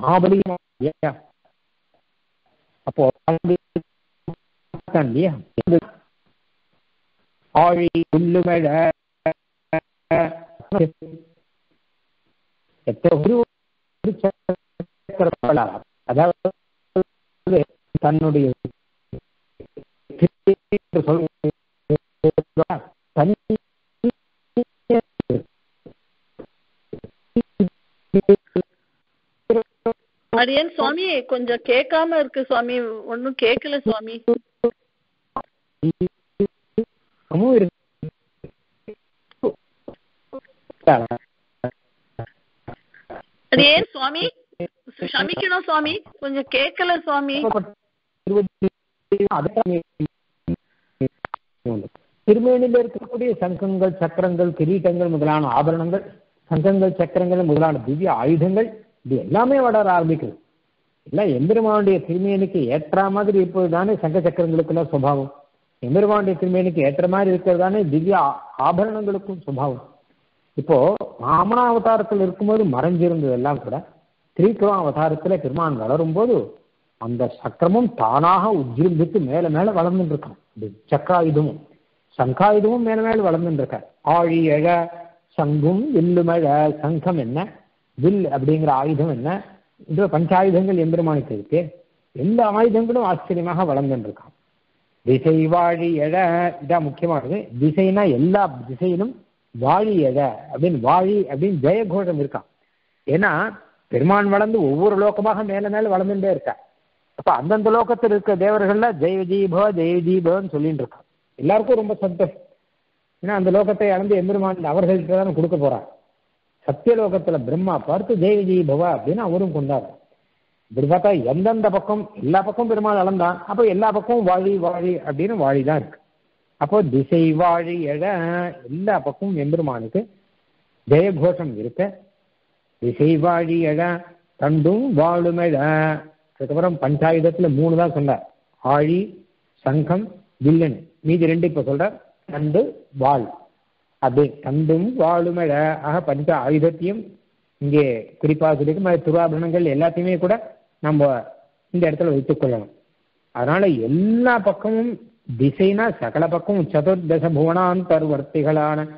மகாபலியும் இல்லையா அப்போ ஆழி அதாவது தன்னுடைய தன் சுவாமி கொஞ்சம் கேட்காம இருக்கு சுவாமி. ஒன்னும் கேட்கல சுவாமி. அமும் ஏன் சுவாமி. சமிக்கணும் சுவாமி. கொஞ்சம் கேட்கல சுவாமி. இருக்கக்கூடிய சங்கங்கள் சக்கரங்கள் கிரீட்டங்கள் முதலான ஆபரணங்கள் சங்கங்கள் சக்கரங்கள் முதலான திவ்ய ஆயுதங்கள் இது எல்லாமே வளர ஆரம்பிக்குது. எல்லாம் எம்பெருமானுடைய திருமேனிக்கு ஏற்ற மாதிரி இருப்பதுதானே சங்க சக்கரங்களுக்குள்ள சுபாவம். எம்பெருமானுடைய திருமேனிக்கு ஏற்ற மாதிரி இருக்கிறது தானே திவ்ய ஆபரணங்களுக்கும் சுபாவம். இப்போ வாமன அவதாரத்தில் இருக்கும்போது மறைஞ்சிருந்தது எல்லாம் கூட திரிபுரம் அவதாரத்துல பெருமான் வளரும் போது அந்த சக்கரமும் தானாக உஜ்ஜிரும்பித்து மேல மேல வளர்ந்துட்டு இருக்கான். இது சக்கராயுதமும். சங்காயுதமும் மேல மேல வளர்ந்துட்டு இருக்க ஆழி எழ சங்கும் வில்லுமழ சங்கம் என்ன? வில் அப்படிங்கிற ஆயுதம் என்ன? இது பஞ்சாயுதங்கள் எம்பெருமானுக்கு இருக்கு. எல்லா ஆயுதங்களும் ஆச்சரியமாக வளர்ந்துட்டு இருக்கான் திசை வாழி எழ இதான் முக்கியமானது. திசைனா எல்லா திசையிலும் வாழி எழ அப்படின்னு வாழி அப்படின்னு ஜெயகோஷம் இருக்கான். ஏன்னா பெருமான் வளர்ந்து ஒவ்வொரு லோகமாக மேல மேல வளர்ந்துட்டே இருக்கா அப்ப அந்தந்த லோகத்தில் இருக்க தேவர்கள்ல ஜெய ஜீபோ ஜெய ஜீபோன்னு சொல்லிட்டு இருக்கான். எல்லாருக்கும் ரொம்ப சந்தோஷம். ஏன்னா அந்த லோகத்தை அளந்து எம்பெருமான் அவர்கள்ட்ட தான் கொடுக்க போறார். சத்தியலோகத்துல பிரம்மா பார்த்து தேவிஜி பவா அப்படின்னு அவரும் கொண்டாரு இப்படி பார்த்தா எந்தெந்த பக்கம் எல்லா பக்கம் பெருமாள் அளந்தான். அப்போ எல்லா பக்கமும் வாழி வாழி அப்படின்னு வாழி தான் இருக்கு. அப்போ திசை வாழி எழ எல்லா பக்கமும் எம்பெருமானுக்கு ஜெயகோஷம் இருக்க திசை வாழி எழ தண்டும் வாழுமெழ அதுக்கப்புறம் பஞ்சாயுதத்துல மூணு தான் சொன்னார். ஆழி சங்கம் வில்லன். மீதி ரெண்டு இப்ப சொல்ற தண்டு வாழ் அது தண்டும் வாழுமெழ ஆக பஞ்ச ஆயுதத்தையும் இங்கே குறிப்பாக சொல்லியிருக்கும் துராபரணங்கள் எல்லாத்தையுமே கூட நம்ம இந்த இடத்துல வைத்துக் கொள்ளணும். அதனால எல்லா பக்கமும் திசைனா சகல பக்கமும் சதுர்தச புவனாந்தர்வர்த்திகளான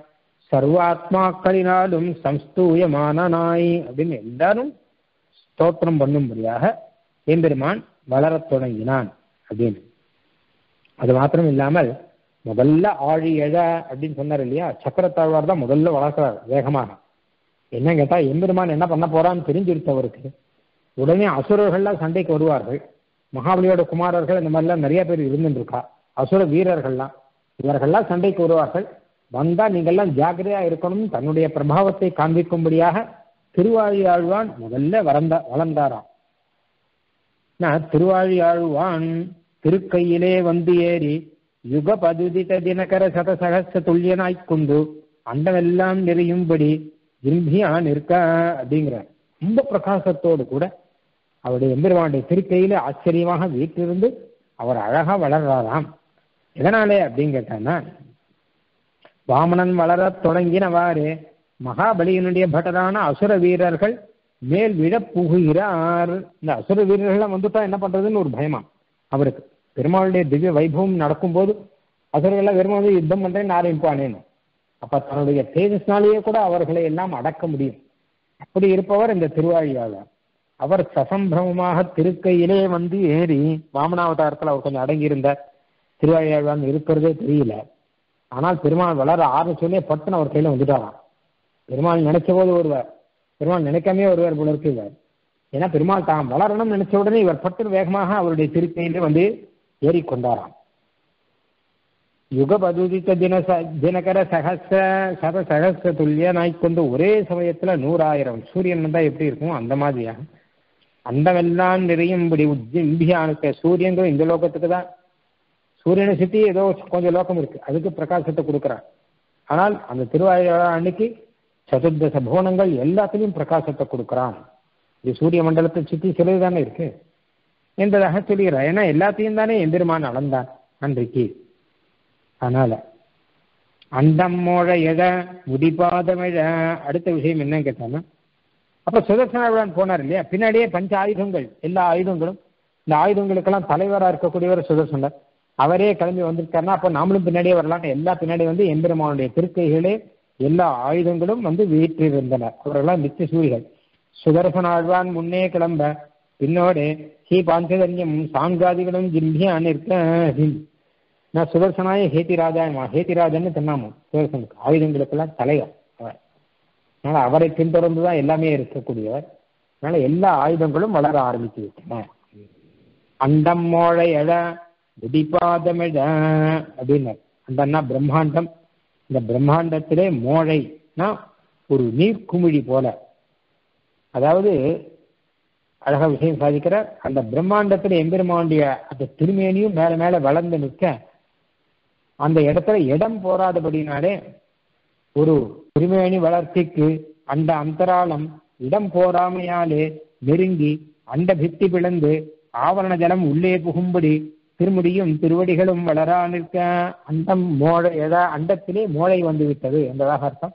சர்வாத்மாக்களினாலும் சம்ஸ்தூயமானனாய் அப்படின்னு எல்லாரும் ஸ்தோத்திரம் பண்ணும்படியாக எம்பெருமான் வளரத் தொடங்கினான் அப்படின்னு. அது மாத்திரம் இல்லாமல் முதல்ல ஆழி எழ அப்படின்னு சொன்னார் இல்லையா? சக்கரத்தாழ்வார் தான் முதல்ல வளர்க்கிறார் வேகமாக. என்ன கேட்டா எம்பெருமான் என்ன பண்ண போறான்னு தெரிஞ்சிருத்தவருக்கு உடனே அசுரர்கள்லாம் சண்டைக்கு வருவார்கள். மகாபலியோட குமாரர்கள் இந்த மாதிரிலாம் நிறைய பேர் இருந்துருக்கா? அசுர வீரர்கள்லாம். இவர்கள்லாம் சண்டைக்கு வருவார்கள். வந்தா நீங்கள்லாம் ஜாக்கிரதையா இருக்கணும் தன்னுடைய பிரபாவத்தை காண்பிக்கும்படியாக திருவாழியாழ்வான் முதல்ல வளர்ந்த வளர்ந்தாராம். நான் திருவாழியாழ்வான் திருக்கையிலே வந்து ஏறி யுக பதுதித தினகர சதசகச துல்லியனாய்க்கொண்டு அண்டமெல்லாம் நிறையும்படி விரும்பியா நிற்க அப்படிங்கிற ரொம்ப பிரகாசத்தோடு கூட அவருடைய எம்பெருமானுடைய திருக்கையில ஆச்சரியமாக வீட்டிலிருந்து அவர் அழகா வளர்றாராம். எதனாலே அப்படின்னு கேட்டான்னா வாமனன் வளரத் தொடங்கினவாறு மகாபலியினுடைய பட்டரான அசுர வீரர்கள் மேல் விழ புகுகிறார். இந்த அசுர வீரர்கள்லாம் வந்துட்டா என்ன பண்றதுன்னு ஒரு பயமா அவருக்கு. பெருமாளுடைய திவ்ய வைபவம் நடக்கும்போது அசுரர்கள்லாம் வெறும் வந்து யுத்தம் பண்றேன்னு ஆரம்பிப்பானேன்னு அப்ப தன்னுடைய தேஜஸ்னாலேயே கூட அவர்களை எல்லாம் அடக்க முடியும். அப்படி இருப்பவர் இந்த திருவாழியாளர். அவர் சசம்பிரமமாக திருக்கையிலே வந்து ஏறி வாமனாவதாரத்தில் அவர் கொஞ்சம் அடங்கியிருந்த இருந்தார். திருவாழியாழ்வான் இருக்கிறதே தெரியல. ஆனால் பெருமாள் வளர ஆரம்பிச்சோடனே பட்டுன்னு அவர் கையில வந்துட்டாராம். பெருமாள் நினைச்ச போது ஒருவர் பெருமாள் நினைக்காமே ஒருவர் போல இருக்கு இவர். ஏன்னா பெருமாள் தான் வளரணும்னு நினைச்ச உடனே இவர் பட்டு வேகமாக அவருடைய திருக்கையிலே வந்து ஏறிக்கொண்டாராம். யுகபதுதித்த தின தினகர சகச சத சகச துல்லியனாய்க் கொண்டு ஒரே சமயத்துல நூறாயிரம் சூரியன் தான் எப்படி இருக்கும்? அந்த மாதிரியா? அந்தமெல்லாம் நிறையும்படி உஜ்ஜிம்பியானுக்கு சூரியன்கள் இந்த லோகத்துக்கு தான். சூரியனை சுற்றி ஏதோ கொஞ்சம் லோகம் இருக்கு. அதுக்கு பிரகாசத்தை கொடுக்குறான் ஆனால் அந்த திருவாயூர் அன்னைக்கு சதுர்தச புவனங்கள் எல்லாத்துலேயும் பிரகாசத்தை கொடுக்குறான். இது சூரிய மண்டலத்தை சுற்றி சிலது தானே இருக்கு? என்பதாக சொல்கிறார். ஏன்னா எல்லாத்தையும் தானே எந்திரமான் அளந்தான் அன்றைக்கு. அதனால அண்டம் மோழ எழ முடிபாதமிழ அடுத்த விஷயம் என்னன்னு கேட்டான்னா அப்ப சுதர்சனாழ்வான் போனார் இல்லையா? பின்னாடியே பஞ்ச ஆயுதங்கள் எல்லா ஆயுதங்களும் இந்த ஆயுதங்களுக்கெல்லாம் தலைவராக இருக்கக்கூடியவர் சுதர்சனர். அவரே கிளம்பி வந்திருக்காருன்னா அப்ப நாமளும் பின்னாடியே வரலாம் எல்லா பின்னாடி வந்து எம்பெருமானுடைய திருக்கைகளே எல்லா ஆயுதங்களும் வந்து வீற்றிருந்தனர் அவர்களெல்லாம் நித்திய சூரிகள். சுதர்சனாழ்வான் முன்னே கிளம்ப பின்னோடு ஸ்ரீ பாஞ்சதன்யம் சாங்காதிகளும் ஜிம்பியா நிற்க நான் சுதர்சனாய ஹேதிராஜா ஹேதிராஜன்னு சொன்னாமோ? சுதர்சனுக்கு. ஆயுதங்களுக்கெல்லாம் தலைவர் அவர். அதனால அவரை பின்தொடர்ந்து தான் எல்லாமே இருக்கக்கூடியவர். அதனால எல்லா ஆயுதங்களும் வளர ஆரம்பித்து விட்டன அண்டம் மோழை எழ விடிபாதமிழ அப்படின்னார். அண்டம்னா பிரம்மாண்டம். இந்த பிரம்மாண்டத்திலே மோழைனா ஒரு நீர்க்குமிழி போல. அதாவது அழகா விஷயம் சாதிக்கிறார். அந்த பிரம்மாண்டத்துல எம்பெருமானுடைய அந்த திருமேனியும் மேல மேல வளர்ந்து நிற்க அந்த இடத்துல இடம் போராதபடினாலே ஒரு திருமேனி வளர்ச்சிக்கு அந்த அந்தராளம் இடம் போராமையாலே நெருங்கி அந்த பித்தி பிளந்து ஆவரண ஜலம் உள்ளே புகும்படி திருமுடியும் திருவடிகளும் வளரா நிற்க அண்டம் மோழை எதா அண்டத்திலே மோழை வந்து விட்டது என்பதாக அர்த்தம்.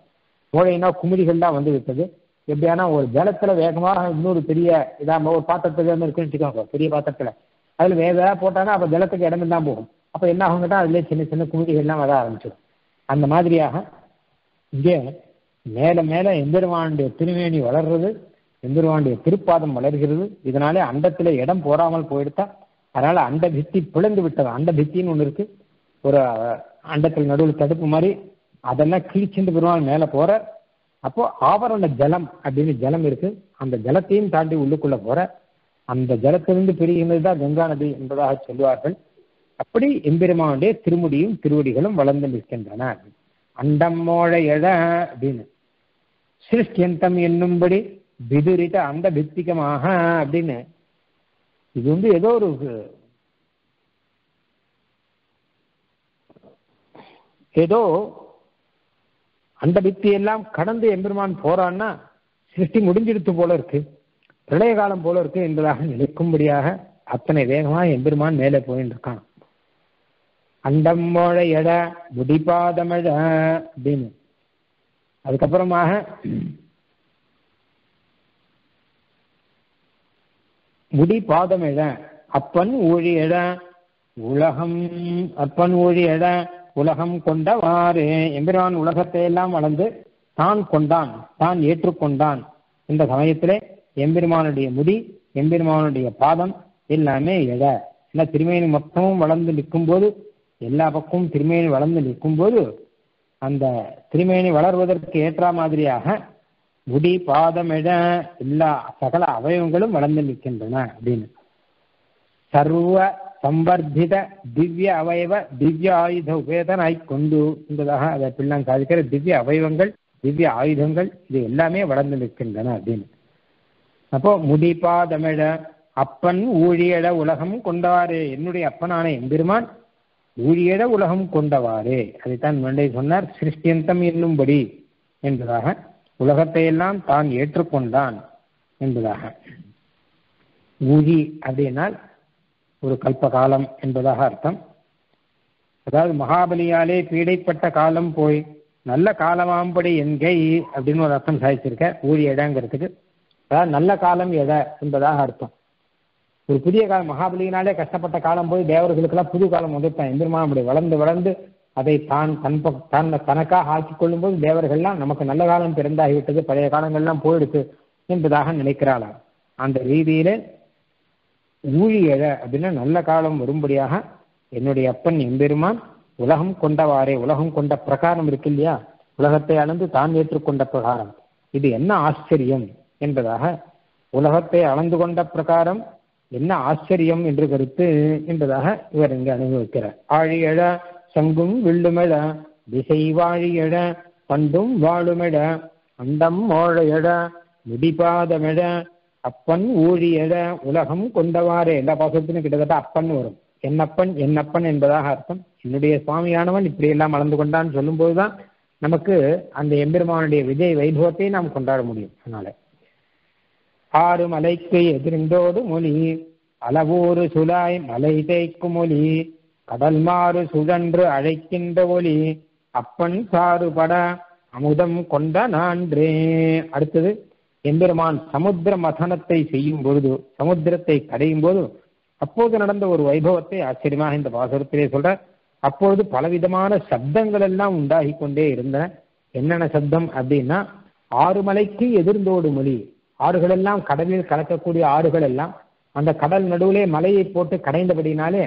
மோழைனா குமிழிகள்லாம் வந்து விட்டது எப்படியானா ஒரு ஜலத்துல வேகமாக இன்னொரு பெரிய இதாம ஒரு பாத்திரத்துல இருக்குன்னு வச்சுக்கோங்க பெரிய பாத்திரத்துல. அதுல வேக போட்டாங்கன்னா அப்ப ஜலத்துக்கு இடம் தான் போகும். அப்ப என்ன ஆகும் கேட்டா அதுல சின்ன சின்ன குமிழிகள்லாம் வர ஆரம்பிச்சிடும். அந்த மாதிரியாக இங்கே மேல மேல எம்பெருமானுடைய திருமேனி வளர்றது எம்பெருமானுடைய திருப்பாதம் வளர்கிறது இதனாலே அண்டத்துல இடம் போராமல் போயிடுத்தா அதனால அண்ட பித்தி பிளந்து விட்டது. அண்ட பித்தின்னு ஒண்ணு இருக்கு. ஒரு அண்டத்தில் நடுவில் தடுப்பு மாதிரி அதெல்லாம் கிழிச்சுட்டு பெருமாள் மேல போற அப்போ ஆவரண ஜலம் அப்படின்னு ஜலம் இருக்கு. அந்த ஜலத்தையும் தாண்டி உள்ளுக்குள்ள போற அந்த ஜலத்திலிருந்து பிரிகின்றது தான் கங்கா நதி என்பதாக சொல்லுவார்கள். அப்படி எம்பெருமானுடைய திருமுடியும் திருவடிகளும் வளர்ந்து நிற்கின்றன. அண்டம் மோழ எழ அப்படின்னு. சிருஷ்டியந்தம் என்னும்படி விதுரித அந்த பித்திகமாக அப்படின்னு. இது வந்து ஏதோ ஒரு ஏதோ அந்த பித்தி எல்லாம் கடந்து எம்பெருமான் போறான்னா சிருஷ்டி முடிஞ்சிடுத்து போல இருக்கு. பிரளய காலம் போல இருக்கு என்பதாக நிற்கும்படியாக அத்தனை வேகமா எம்பெருமான் மேலே போயின்னு இருக்கான். அண்டம் மோழ எட முடிபாதமழ அப்படின்னு. அதுக்கப்புறமாக முடி பாதமிழ அப்பன் ஊழியழ உலகம் அப்பன் ஊழியழ உலகம் கொண்டவாறு. எம்பிரான் உலகத்தை எல்லாம் வளர்ந்து தான் கொண்டான் தான் ஏற்றுக்கொண்டான். இந்த சமயத்திலே எம்பெருமானுடைய முடி எம்பெருமானுடைய பாதம் எல்லாமே எழ. ஏன்னா திருமேனி மொத்தமும் வளர்ந்து நிற்கும்போது எல்லா பக்கமும் திருமேனி வளர்ந்து நிற்கும்போது அந்த திருமேனி வளர்வதற்கு ஏற்ற மாதிரியாக முடி பாதம் எழ எல்லா சகல அவயவங்களும் வளர்ந்து நிற்கின்றன அப்படின்னு. சர்வ சம்பர்தித திவ்ய அவயவ திவ்ய ஆயுத உபேதனாய் கொண்டு என்பதாக அதை பிள்ளான் சாதிக்கிற திவ்ய அவயவங்கள் திவ்ய ஆயுதங்கள் இது எல்லாமே வளர்ந்து நிற்கின்றன அப்படின்னு. அப்போ முடிப்பா தமிழ அப்பன் ஊழியட உலகம் கொண்டவாறு என்னுடைய அப்பனான எம்பெருமான் ஊழியட உலகம் கொண்டவாறு அதைத்தான் மண்டை சொன்னார் சிருஷ்டியந்தம் என்னும்படி என்பதாக உலகத்தையெல்லாம் தான் ஏற்றுக்கொண்டான் என்பதாக. ஊழி அப்படின்னால் ஒரு கல்ப காலம் என்பதாக அர்த்தம். அதாவது மகாபலியாலே பீடைப்பட்ட காலம் போய் நல்ல காலமாம்படி என்கை அப்படின்னு ஒரு அர்த்தம் சாதிச்சிருக்க ஊழி இடங்கிறதுக்கு அதாவது நல்ல காலம் எட என்பதாக அர்த்தம். ஒரு புதிய காலம் மகாபலியினாலே கஷ்டப்பட்ட காலம் போய் தேவர்களுக்கெல்லாம் புது காலம் வந்துட்டான். எந்திரமா அப்படி வளர்ந்து வளர்ந்து அதை தான் தன் தன் தனக்காக ஆக்கிக் கொள்ளும்போது தேவர்கள்லாம் நமக்கு நல்ல காலம் பிறந்தாகிவிட்டது பழைய காலங்கள்லாம் போயிடுச்சு என்பதாக நினைக்கிறாளாம். அந்த ரீதியிலே ஊழி எழ அப்படின்னா நல்ல காலம் வரும்படியாக என்னுடைய அப்பன் எம்பெருமான் உலகம் கொண்டவாறே உலகம் கொண்ட பிரகாரம் இருக்கு இல்லையா? உலகத்தை அளந்து தான் ஏற்றுக்கொண்ட பிரகாரம். இது என்ன ஆச்சரியம் என்பதாக உலகத்தை அளந்து கொண்ட பிரகாரம் என்ன ஆச்சரியம் என்று கருத்து என்பதாக இவர் இங்கு அனுபவிக்கிறார். ஆழியழ சங்கும் வில்லுமெழ திசை வாழியழ பண்டும் வாழுமெழ அண்டம் மோழையழ முடிபாதமெழ அப்பன் ஊழியட உலகம் கொண்டவாறே. எல்லா பாசத்திலும் கிட்டத்தட்ட அப்பன் வரும். என்னப்பன் என்னப்பன் என்பதாக அர்த்தம். என்னுடைய சுவாமியானவன் இப்படியெல்லாம் வளர்ந்து கொண்டான்னு சொல்லும்போதுதான் நமக்கு அந்த எம்பெருமானுடைய விஜய் வைபவத்தை நாம் கொண்டாட முடியும். அதனால ஆறு மலைக்கு எதிர்ந்தோடு மொழி அளவூறு சுழாய் மலை தேய்க்கும் ஒலி கடல் மாறு சுழன்று அழைக்கின்ற ஒலி அப்பன் சாறுபட அமுதம் கொண்ட நான்றே. அடுத்தது எம்பெருமான் சமுத்திர மதனத்தை செய்யும் பொழுது சமுத்திரத்தை கடையும் போது அப்போது நடந்த ஒரு வைபவத்தை ஆச்சரியமாக இந்த பாசுரத்திலே சொல்ற அப்பொழுது பலவிதமான சப்தங்கள் எல்லாம் உண்டாகி கொண்டே இருந்தன. என்னென்ன சப்தம் அப்படின்னா ஆறு மலைக்கு எதிர்ந்தோடு மொழி. ஆறுகள் எல்லாம் கடலில் கலக்கக்கூடிய ஆறுகள் எல்லாம் அந்த கடல் நடுவிலே மலையை போட்டு கடைந்தபடினாலே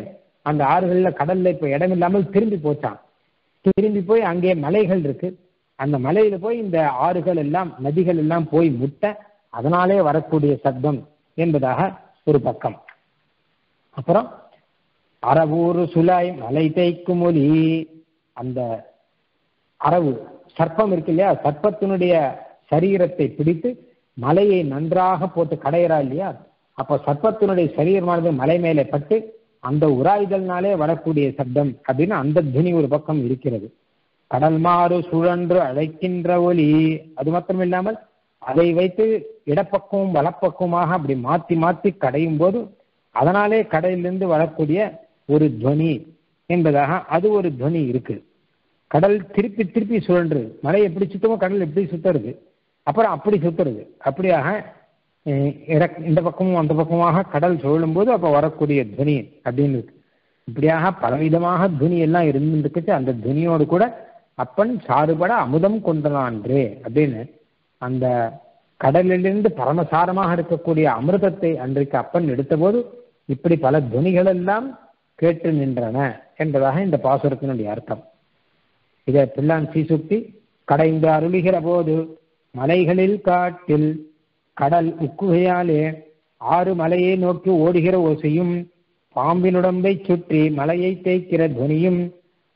அந்த ஆறுகள்ல கடல்ல இப்ப இடம் இல்லாமல் திரும்பி போச்சான் திரும்பி போய் அங்கே மலைகள் இருக்கு. அந்த மலையில போய் இந்த ஆறுகள் எல்லாம் நதிகள் எல்லாம் போய் முட்ட அதனாலே வரக்கூடிய சப்தம் என்பதாக ஒரு பக்கம். அப்புறம் அரவூர் சுலாய் மலை தேய்க்கும் ஒலி. அந்த அரவு சர்ப்பம் இருக்கு இல்லையா? சர்ப்பத்தினுடைய சரீரத்தை பிடித்து மலையை நன்றாக போட்டு கடையிறா இல்லையா? அப்ப சர்ப்பத்தினுடைய சரீரமானது மலை மேலே பட்டு அந்த உராய்தல்னாலே வரக்கூடிய சப்தம் அப்படின்னு அந்த துணி ஒரு பக்கம் இருக்கிறது. கடல் மாறு சுழன்று அழைக்கின்ற ஒலி அது மாத்திரம் இல்லாமல் அதை வைத்து இடப்பக்கமும் வலப்பக்கமாக அப்படி மாத்தி மாத்தி கடையும் போது அதனாலே கடையிலிருந்து வரக்கூடிய ஒரு துவனி என்பதாக அது ஒரு துவனி இருக்கு. கடல் திருப்பி திருப்பி சுழன்று மலை எப்படி சுத்தமோ கடல் எப்படி சுத்துறது அப்புறம் அப்படி சுத்துறது. அப்படியாக இந்த பக்கமும் அந்த பக்கமாக கடல் சுழலும் போது அப்ப வரக்கூடிய துவனி அப்படின்னு இருக்கு. இப்படியாக பலவிதமாக துனி எல்லாம் இருந்துருக்குச்சு அந்த துனியோடு கூட அப்பன் சாறுபட அமுதம் கொண்டனான்றே அப்படின்னு அந்த கடலிலிருந்து பரமசாரமாக இருக்கக்கூடிய அமிர்தத்தை அன்றைக்கு அப்பன் எடுத்தபோது இப்படி பல துணிகள் எல்லாம் கேட்டு நின்றன என்பதாக இந்த பாசுரத்தினுடைய அர்த்தம். இதை பிள்ளான் சீசுக்தி கடைந்து அருளுகிற போது மலைகளில் காட்டில் கடல் உக்குகையாலே ஆறு மலையை நோக்கி ஓடுகிற ஓசையும் பாம்பினுடம்பை சுற்றி மலையை தேய்க்கிற துனியும்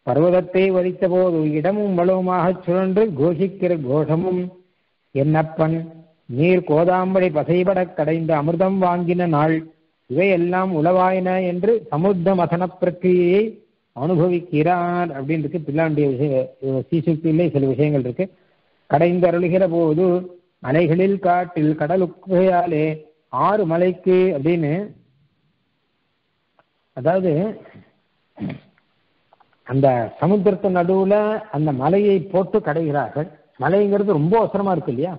பர்வதத்தை வலித்த போது இடமும் வளவுமாக சுழன்று கோஷிக்கிற கோஷமும் என்னப்பன்? நீர் கோதாம்பரை பசைபடக் கடைந்த அமிர்தம் வாங்கின நாள். இவையெல்லாம் உளவாயின என்று சமுத்த மதன பிரக்கிரியை அனுபவிக்கிறார் அப்படின்றது பிள்ளாண்டிய விஷய சீசுக்தியிலே சில விஷயங்கள் இருக்கு. கடைந்து அருளுகிற போது மலைகளில் காட்டில் கடலுக்கையாலே ஆறு மலைக்கு அப்படின்னு அதாவது அந்த சமுத்திரத்து நடுவுல அந்த மலையை போட்டு கடைகிறார்கள். மலைங்கிறது ரொம்ப அவசரமா இருக்கு இல்லையா?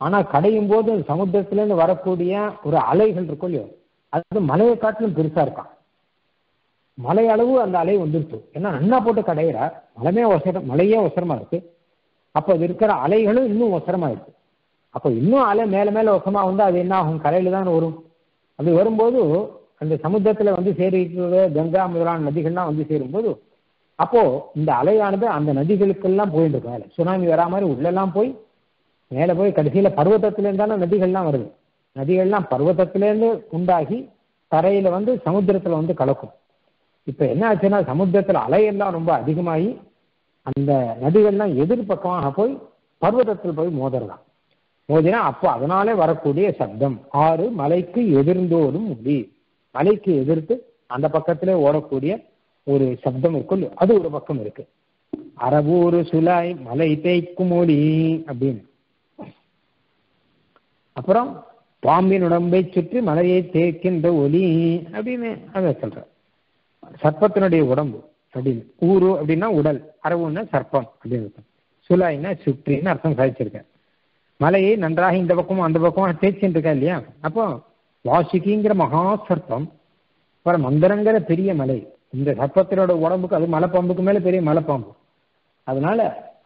ஆனா கடையும் போது சமுத்திரத்துல இருந்து வரக்கூடிய ஒரு அலைகள் இருக்கும் இல்லையோ? அது மலையை காட்டிலும் பெருசா இருக்கான் மலை அளவு அந்த அலை வந்துருச்சு. ஏன்னா அண்ணா போட்டு கடையிறா. மலைமே அவசரம் மலையே அவசரமா இருக்கு. அப்போ அது இருக்கிற அலைகளும் இன்னும் அவசரமா இருக்கு. அப்போ இன்னும் அலை மேல மேல அவசரமா வந்து அது என்ன ஆகும்? கரையில தான் வரும். அது வரும்போது அந்த சமுத்திரத்துல வந்து சேரிக்கிற கங்கா முதலான நதிகள்லாம் வந்து சேரும்போது அப்போ இந்த அலையானது அந்த நதிகளுக்கெல்லாம் போயிட்டு இருக்கும் மேலே சுனாமி வரா மாதிரி உள்ளெல்லாம் போய் மேலே போய் கடைசியில பர்வதத்திலேருந்து தானே நதிகள்லாம் வருது. நதிகள்லாம் பர்வதத்திலேருந்து உண்டாகி தரையில் வந்து சமுத்திரத்துல வந்து கலக்கும். இப்ப என்ன ஆச்சுன்னா சமுத்திரத்துல அலையெல்லாம் ரொம்ப அதிகமாகி அந்த நதிகள்லாம் எதிர்பக்கமாக போய் பர்வதத்தில் போய் மோதறலாம் மோதினா அப்போ அதனாலே வரக்கூடிய சப்தம் ஆறு மலைக்கு எதிர்ந்தோடும் முடி மலைக்கு எதிர்த்து அந்த பக்கத்திலே ஓடக்கூடிய ஒரு சப்தம் இருக்கும் அது ஒரு பக்கம் இருக்கு. அரபூர் சுலாய் மலை தேய்க்கும் ஒளி அப்படின்னு. அப்புறம் பாம்பின் உடம்பை சுற்றி மலையை தேய்க்கின்ற ஒலி அப்படின்னு அதை சொல்ற சர்ப்பத்தினுடைய உடம்பு அப்படின்னு. ஊரு அப்படின்னா உடல் அரவுன்னா சர்ப்பம் அப்படின்னு சுலாய்னா சுற்றின்னு அர்த்தம் சாதிச்சிருக்கேன் மலையை நன்றாக இந்த பக்கமும் அந்த பக்கமும் தேய்ச்சிட்டு இருக்கா இல்லையா? அப்போ வாசுகிங்கிற மகா சர்ப்பம் அப்புறம் மந்திரங்கிற பெரிய மலை இந்த சர்ப்பத்தினோட உடம்புக்கு அது மலைப்பாம்புக்கு மேலே பெரிய மலைப்பாம்பு. அதனால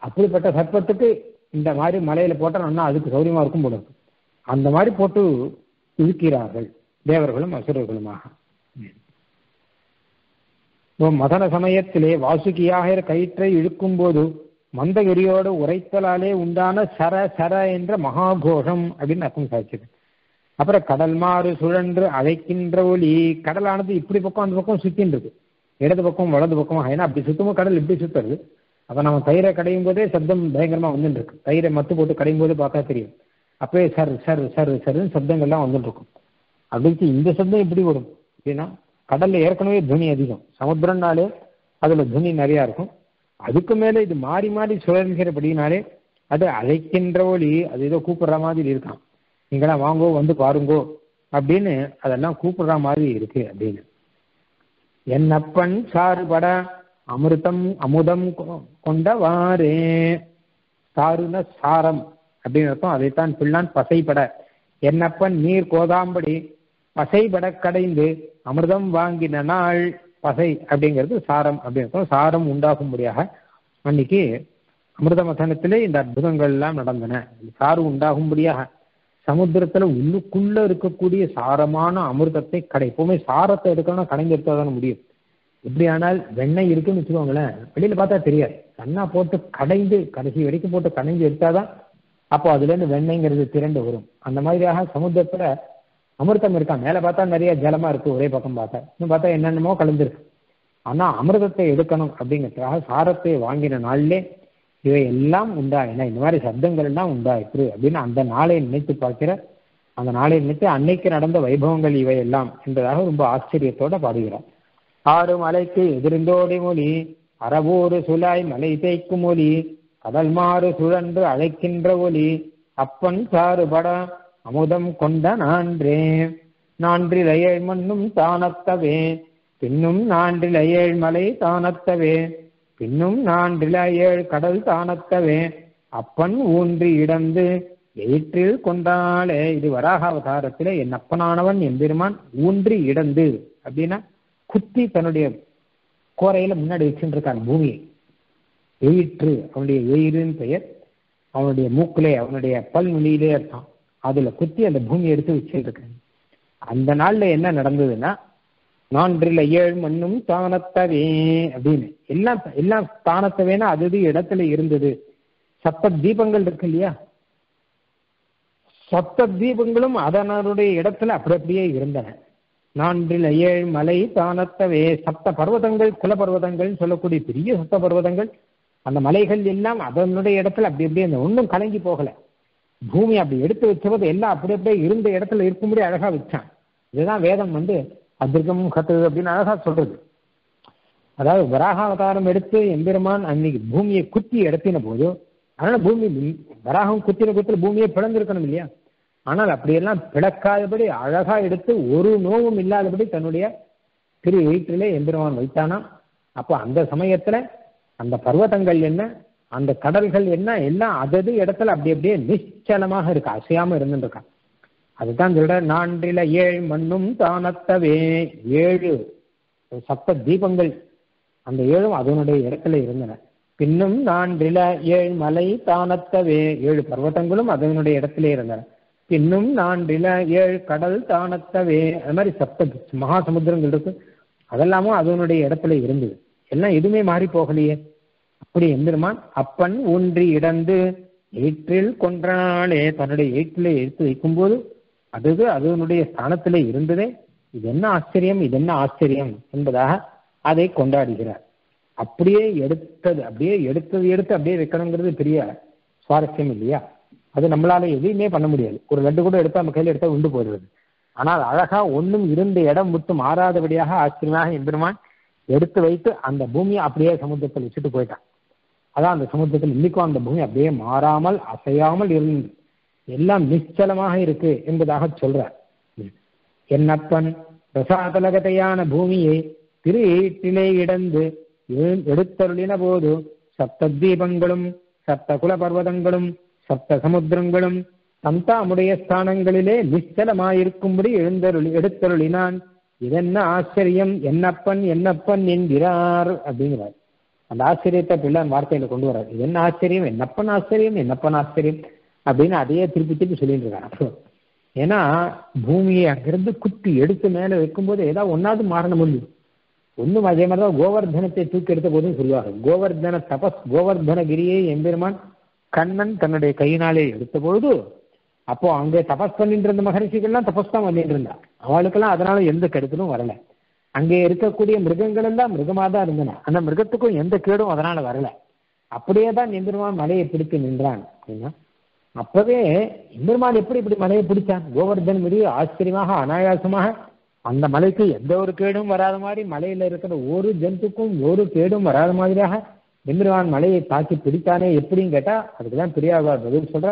அப்படிப்பட்ட சர்ப்பத்துக்கு இந்த மாதிரி மலையில போட்டால் நல்லா அதுக்கு சௌரியமா இருக்கும் போல அந்த மாதிரி போட்டு இழுக்கிறார்கள் தேவர்களும் அசுரர்களுமாக. மதன சமயத்திலே வாசுகியாக கயிற்றை இழுக்கும் போது மந்தகிரியோடு உரைத்தலாலே உண்டான சர சர என்ற மகாகோஷம் அப்படின்னு அர்த்தம் சாதிச்சது அப்புறம் கடல் மாறு சுழன்று அழைக்கின்ற ஒலி கடலானது இப்படி பக்கம் அந்த பக்கம் சுத்தின்றது. இடது பக்கம் வலது பக்கம் ஏன்னா அப்படி சுத்தமும் கடல் இப்படி சுத்துறது அப்போ நம்ம தயிரை கடையும் போதே சப்தம் பயங்கரமாக வந்துட்டு இருக்கு தயிரை மத்து போட்டு கடையும் போது பார்த்தா தெரியும். அப்பவே சர் சர் சர் சருன்னு சப்தங்கள்லாம் வந்துட்டு இருக்கும் அப்படின்னு இந்த சப்தம் எப்படி வரும். அப்படின்னா கடல்ல ஏற்கனவே துணி அதிகம். சமுத்திரம்னாலே அதில் துணி நிறையா இருக்கும். அதுக்கு மேலே இது மாறி மாறி சுழல்கிறபடினாலே அது அழைக்கின்ற ஒளி அது ஏதோ கூப்பிடுற மாதிரி இருக்கான் நீங்களாம் வாங்கோ வந்து பாருங்கோ அப்படின்னு அதெல்லாம் கூப்பிடுற மாதிரி இருக்கு அப்படின்னு. என்னப்பன் சாறுபட அமிர்தம் அமுதம் கொண்டவாறே. சாருன சாரம் அப்படின்னு அர்த்தம். அதைத்தான் பிள்ளான் பசைப்பட என்னப்பன் நீர் கோதாம்படி பசைபட கடைந்து அமிர்தம் வாங்கின நாள் பசை அப்படிங்கிறது சாரம் அப்படின்னு சாரம் உண்டாகும்படியாக அன்னைக்கு அமிர்த மசனத்திலே இந்த அற்புதங்கள் எல்லாம் நடந்தன. சாறு உண்டாகும்படியாக சமுத்திரத்துல உள்ளுக்குள்ள இருக்கக்கூடிய சாரமான அமிர்தத்தை கடை எப்பவுமே சாரத்தை எடுக்கணும்னா கடைந்து எடுத்தா தானே முடியும். எப்படி ஆனால் வெண்ணெய் இருக்குன்னு வச்சுக்கோங்களேன் வெளியில பார்த்தா தெரியாது. கண்ணா போட்டு கடைந்து கடைசி வரைக்கும் போட்டு கடைஞ்சு எடுத்தாதான் அப்போ அதுல இருந்து வெண்ணெய்ங்கிறது திரண்டு வரும். அந்த மாதிரியாக சமுத்திரத்துல அமிர்தம் இருக்கா? மேல பார்த்தா நிறைய ஜலமா இருக்கு ஒரே பக்கம் பார்த்தா. இன்னும் பார்த்தா என்னென்னமோ கலந்துருக்கு. ஆனா அமிர்தத்தை எடுக்கணும் அப்படிங்கிறதுக்காக சாரத்தை வாங்கின நாள்லே இவை எல்லாம் உண்டாயின இந்த மாதிரி சப்தங்கள் எல்லாம் உண்டாயிற்று அப்படின்னு அந்த நாளை நினைத்து பார்க்கிற அந்த நாளை நினைத்து அன்னைக்கு நடந்த வைபவங்கள் இவை எல்லாம் என்பதாக ரொம்ப ஆச்சரியத்தோட பாடுகிறார். ஆறு மலைக்கு எதிர்ந்தோடி மொழி அறவோறு சுலாய் மலை தேய்க்கும் ஒலி கடல் மாறு சுழன்று அழைக்கின்ற ஒலி அப்பன் சாறுபட அமுதம் கொண்ட நான்றே. நான்றிலையேழ் மண்ணும் தானத்தவே பின்னும் நான்றிலையேழ் மலை தானத்தவே. பின்னும் நான்றிலையேழ் கடல் தானத்தவே அப்பன் ஊன்றி இடந்து எயிற்றில் கொண்டாலே இது வராக அவதாரத்தில் என் அப்பனானவன் எம்பெருமான் ஊன்றி இடந்து அப்படின்னா குத்தி தன்னுடைய கோரையில முன்னாடி வச்சுட்டு இருக்கான் பூமியை எயிற்று அவனுடைய எயிறுன்னு பெயர் அவனுடைய மூக்கிலே அவனுடைய பல் நுழியிலே இருக்கான் அதுல குத்தி அந்த பூமியை எடுத்து வச்சுட்டு இருக்கேன் அந்த நாள்ல என்ன நடந்ததுன்னா நான்கில் ஏழு மண்ணும் தானத்தவே அப்படின்னு. எல்லாம் எல்லாம் தானத்தவேனா அது இடத்துல இருந்தது. சப்த தீபங்கள் இருக்கு இல்லையா? சப்த தீபங்களும் அதனுடைய இடத்துல அப்படி அப்படியே இருந்தன. நான்கில் ஏழு மலை தானத்தவே. சப்த பர்வதங்கள் குல பர்வதங்கள் சொல்லக்கூடிய பெரிய சப்த பர்வதங்கள். அந்த மலைகள் எல்லாம் அதனுடைய இடத்துல அப்படி அப்படியே இந்த ஒன்றும் கலங்கி போகல. பூமி அப்படி எடுத்து வச்சபோது எல்லாம் அப்படி அப்படியே இருந்த இடத்துல இருக்கும்படி அழகா வச்சான். இதுதான் வேதம் வந்து அதிர்கம் கத்து அப்படின்னு அழகா சொல்றது. அதாவது வராகாவதாரம் எடுத்து எம்பெருமான் அன்னைக்கு பூமியை குத்தி எடுத்தின போது அதனால பூமி வராகம் குத்தின குத்துல பூமியை பிளந்திருக்கணும் இல்லையா? ஆனால் அப்படியெல்லாம் பிளக்காதபடி அழகா எடுத்து ஒரு நோவும் இல்லாதபடி தன்னுடைய திரு வீட்டிலே எம்பெருமான் வைத்தானா? அப்போ அந்த சமயத்துல அந்த பர்வதங்கள் என்ன? அந்த கடல்கள் என்ன? எல்லாம் அதது இடத்துல அப்படி அப்படியே நிச்சலமாக இருக்கு அசையாம இருந்துருக்கான் அதுதான் சொல்ற நான்கில ஏழு மண்ணும் தானத்தவே. ஏழு சப்த தீபங்கள். அந்த ஏழும் அதனுடைய இடத்துல இருந்தன. பின்னும் நான்கில ஏழு மலை தானத்தவே. ஏழு பர்வத்தங்களும் அதனுடைய இடத்துல இருந்தன. பின்னும் நான்கில ஏழு கடல் தானத்தவே. அது மாதிரி சப்த மகாசமுத்திரங்கள் இருக்கு அதெல்லாமும் அதனுடைய இடத்துல இருந்தது. எல்லாம் எதுவுமே மாறி போகலையே. அப்படி எந்திருமான் அப்பன் ஊன்றி இடந்து ஏற்றில் நாளே தன்னுடைய ஏற்றிலே எடுத்து வைக்கும்போது அது அதனுடைய ஸ்தானத்திலே இருந்ததே. இது என்ன ஆச்சரியம்? இது என்ன ஆச்சரியம் என்பதாக அதை கொண்டாடுகிறார். அப்படியே எடுத்தது அப்படியே எடுத்தது எடுத்து அப்படியே வைக்கணுங்கிறது பெரிய சுவாரஸ்யம் இல்லையா? அது நம்மளால எதையுமே பண்ண முடியாது. ஒரு லட்டு கூட எடுத்து நம்ம கையில் எடுத்தா உண்டு போயிடுறது. ஆனால் அழகா ஒன்றும் இருந்த இடம் விட்டு மாறாதபடியாக ஆச்சரியமாக எம்பெருமான் எடுத்து வைத்து அந்த பூமியை அப்படியே சமுத்திரத்தில் வச்சுட்டு போயிட்டான். அதான் அந்த சமுத்திரத்தில் இன்னைக்கும் அந்த பூமி அப்படியே மாறாமல் அசையாமல் இருந்தது. எல்லாம் நிச்சலமாக இருக்கு என்பதாக சொல்றார். என்னப்பன் பிரசாதலகதையான பூமியை திரு ஈட்டிலே இடந்து எடுத்தருளின போது சப்த தீபங்களும் சப்த குல பர்வதங்களும் சப்த சமுத்திரங்களும் தந்தாமுடைய ஸ்தானங்களிலே நிச்சலமாயிருக்கும்படி எழுந்தருளி எடுத்தருளினான். இதென்ன ஆச்சரியம்? என்னப்பன் என்னப்பன் என்கிறார் அப்படிங்கிறார். அந்த ஆச்சரியத்தை பிள்ளை வார்த்தையில கொண்டு வர்றார். இது என்ன ஆச்சரியம்? என்னப்பன் ஆச்சரியம்? என்னப்பன் ஆச்சரியம்? அப்படின்னு அதையே திருப்பி திருப்பி சொல்லிட்டு இருக்காங்க. ஏன்னா பூமியை அங்கிருந்து குத்தி எடுத்து மேலே வைக்கும்போது ஏதாவது ஒன்னாவது மாறணும் முடியும் ஒன்றும் அதே மாதிரி தான் கோவர்தனத்தை தூக்கி எடுத்த போதும் சொல்லுவாங்க. கோவர்தன தபஸ் கோவர்தனகிரியை எம்பெருமான் கண்ணன் தன்னுடைய கையினாலே எடுத்த பொழுது அப்போ அங்கே தபஸ் பண்ணிட்டு இருந்த மகரிஷிகள்லாம் தபஸ் தான் பண்ணிட்டு இருந்தா. அவளுக்கெல்லாம் அதனால எந்த கெடுதலும் வரல. அங்கே இருக்கக்கூடிய மிருகங்கள் எல்லாம் மிருகமாக தான் இருந்தன. அந்த மிருகத்துக்கும் எந்த கேடும் அதனால வரல. அப்படியே தான் எம்பெருமான் மலையை பிடித்து நின்றான். அப்படின்னா அப்பவே எம்பெருமான் எப்படி இப்படி மலையை பிடிச்சான் கோவர்தன் மிரி ஆச்சரியமாக அனாயாசமாக அந்த மலைக்கு எந்த ஒரு கேடும் வராத மாதிரி மலையில இருக்கிற ஒரு ஜந்துக்கும் ஒரு கேடும் வராத மாதிரியாக எம்பெருமான் மலையை தாக்கி பிடித்தானே எப்படின்னு கேட்டா அதுக்குதான் பெரியாழ்வார் பதில் சொல்ற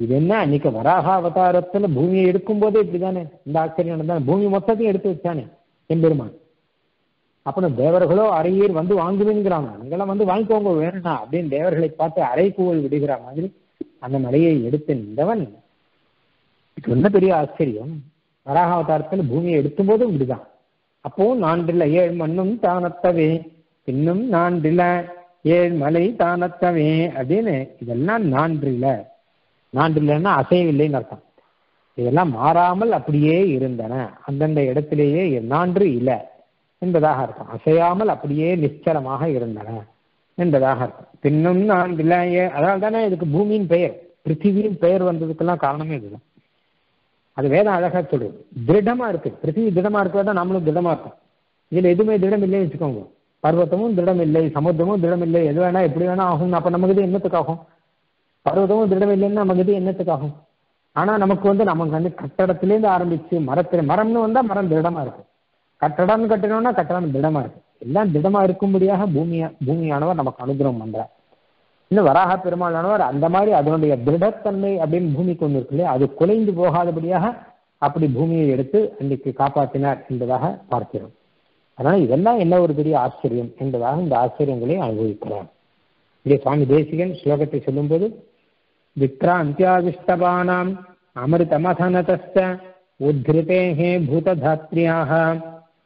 இது என்ன? அன்னைக்கு வராக அவதாரத்துல பூமியை எடுக்கும் போதே இப்படிதானே? இந்த ஆச்சரியம் நடந்தானே? பூமி மொத்தத்தையும் எடுத்து வச்சானே எம்பெருமான். அப்புறம் தேவர்களோ அறையீர் வந்து வாங்குவேங்கிறாங்க அங்கெல்லாம் வந்து வாங்கிக்கோங்க வேணும்னா அப்படின்னு தேவர்களை பார்த்து அரைக்கூவல் விடுகிற மாதிரி அந்த மலையை எடுத்து நின்றவன் இது என்ன பெரிய ஆச்சரியம்? வராக அவதாரத்தில் பூமியை எடுக்கும் போதும் இப்படிதான். அப்போ நான்றில ஏழ் மண்ணும் தானத்தவே. பின்னும் நான்றில ஏழ் மலை தானத்தவே அப்படின்னு இதெல்லாம் நான்றில நான்றிலன்னா அசையவில்லைன்னு அர்த்தம். இதெல்லாம் மாறாமல் அப்படியே இருந்தன. அந்தந்த இடத்திலேயே நான்று இல்லை என்பதாக அர்த்தம். அசையாமல் அப்படியே நிச்சலமாக இருந்தன. என்பதாக இருக்கும் பின்னும் நான்றில அதனால தானே இதுக்கு பூமியின் பெயர் பிருத்திவியின் பெயர் வந்ததுக்கெல்லாம் காரணமே இதுதான். அது வேதம் அழகா சொல்லுது. திருடமா இருக்கு. பிருத்திவி திடமா இருக்கிறதா நம்மளும் திடமா இருக்கும். இதுல எதுவுமே திடம் இல்லைன்னு வச்சுக்கோங்க. பர்வத்தமும் திடம் இல்லை சமுத்திரமும் திடம் இல்லை எது வேணா எப்படி வேணா ஆகும். அப்ப நமக்கு இது என்னத்துக்காகும்? பர்வதமும் திடம் இல்லைன்னா நமக்கு இது என்னத்துக்காகும்? ஆனா நமக்கு வந்து நமக்கு வந்து கட்டடத்திலேருந்து ஆரம்பிச்சு மரத்துல மரம்னு வந்தா மரம் திடமா இருக்கு. கட்டடம்னு கட்டணும்னா கட்டடம் திடமா இருக்கு. எல்லாம் திடமா இருக்கும்படியாக பூமியா பூமியானவர் நமக்கு அனுகிரகம் பண்றார். இன்னும் வராக பெருமாளானவர் அந்த மாதிரி அதனுடைய திருடத்தன்மை அப்படின்னு பூமிக்கு ஒன்று இருக்கு இல்லையா? அது குலைந்து போகாதபடியாக அப்படி பூமியை எடுத்து அன்றைக்கு காப்பாற்றினார் என்பதாக பார்க்கிறோம். அதனால இதெல்லாம் என்ன ஒரு பெரிய ஆச்சரியம் என்பதாக இந்த ஆச்சரியங்களை அனுபவிக்கிறார். இங்கே சுவாமி தேசிகன் ஸ்லோகத்தை சொல்லும்போது விக்ராந்தியாவிஷ்டபானாம் அமிர்தமதனதஸ்த உத்ருதேஹே பூததாத்ரியாக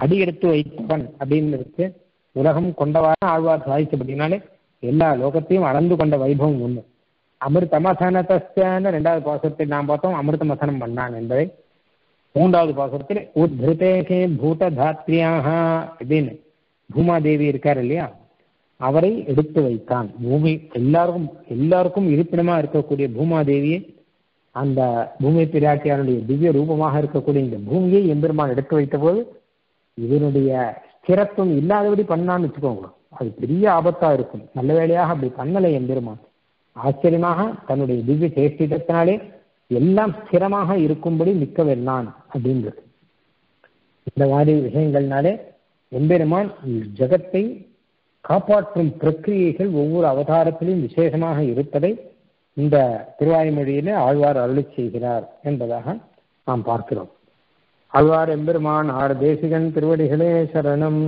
அடி எடுத்து வைத்தவன் அப்படின்னு இருக்கு உலகம் கொண்டவாறு ஆழ்வார் சாதிச்சபடினாலே எல்லா லோகத்தையும் அளந்து கொண்ட வைபவம் ஒண்ணு. அமிர்தமசனத்தஸ்தான ரெண்டாவது பாசத்தில் நாம் பார்த்தோம் அமிர்தமசனம் பண்ணான் என்பதை. மூன்றாவது பாசத்தில் உத்ருதேகே பூததாத்ரியாக அப்படின்னு பூமாதேவி இருக்கார் இல்லையா? அவரை எடுத்து வைத்தான். பூமி எல்லாருக்கும் எல்லாருக்கும் இருப்பிடமா இருக்கக்கூடிய பூமாதேவியை அந்த பூமி பிராட்டியாருடைய திவ்ய ரூபமாக இருக்கக்கூடிய இந்த பூமியை எம்பெருமான் எடுத்து வைத்த போது இதனுடைய ஸ்திரத்துவம் இல்லாதபடி பண்ணான்னு வச்சுக்கோங்க. அது பெரிய ஆபத்தா இருக்கும். நல்ல வேலையாக அப்படி பண்ணலை எம்பெருமான் ஆச்சரியமாக தன்னுடைய திவ்ய சேஷ்டிதத்தினாலே எல்லாம் ஸ்திரமாக இருக்கும்படி நிற்கவெள்ளான் அப்படின்றது. இந்த மாதிரி விஷயங்கள்னாலே எம்பெருமான் ஜகத்தை காப்பாற்றும் பிரக்கிரியைகள் ஒவ்வொரு அவதாரத்திலும் விசேஷமாக இருப்பதை இந்த திருவாய்மொழியிலே ஆழ்வார் அருளி செய்கிறார் என்பதாக நாம் பார்க்கிறோம். அல்வார் எம்பெருமான் ஆறு தேசிகன் திருவடிகளே சரணம்.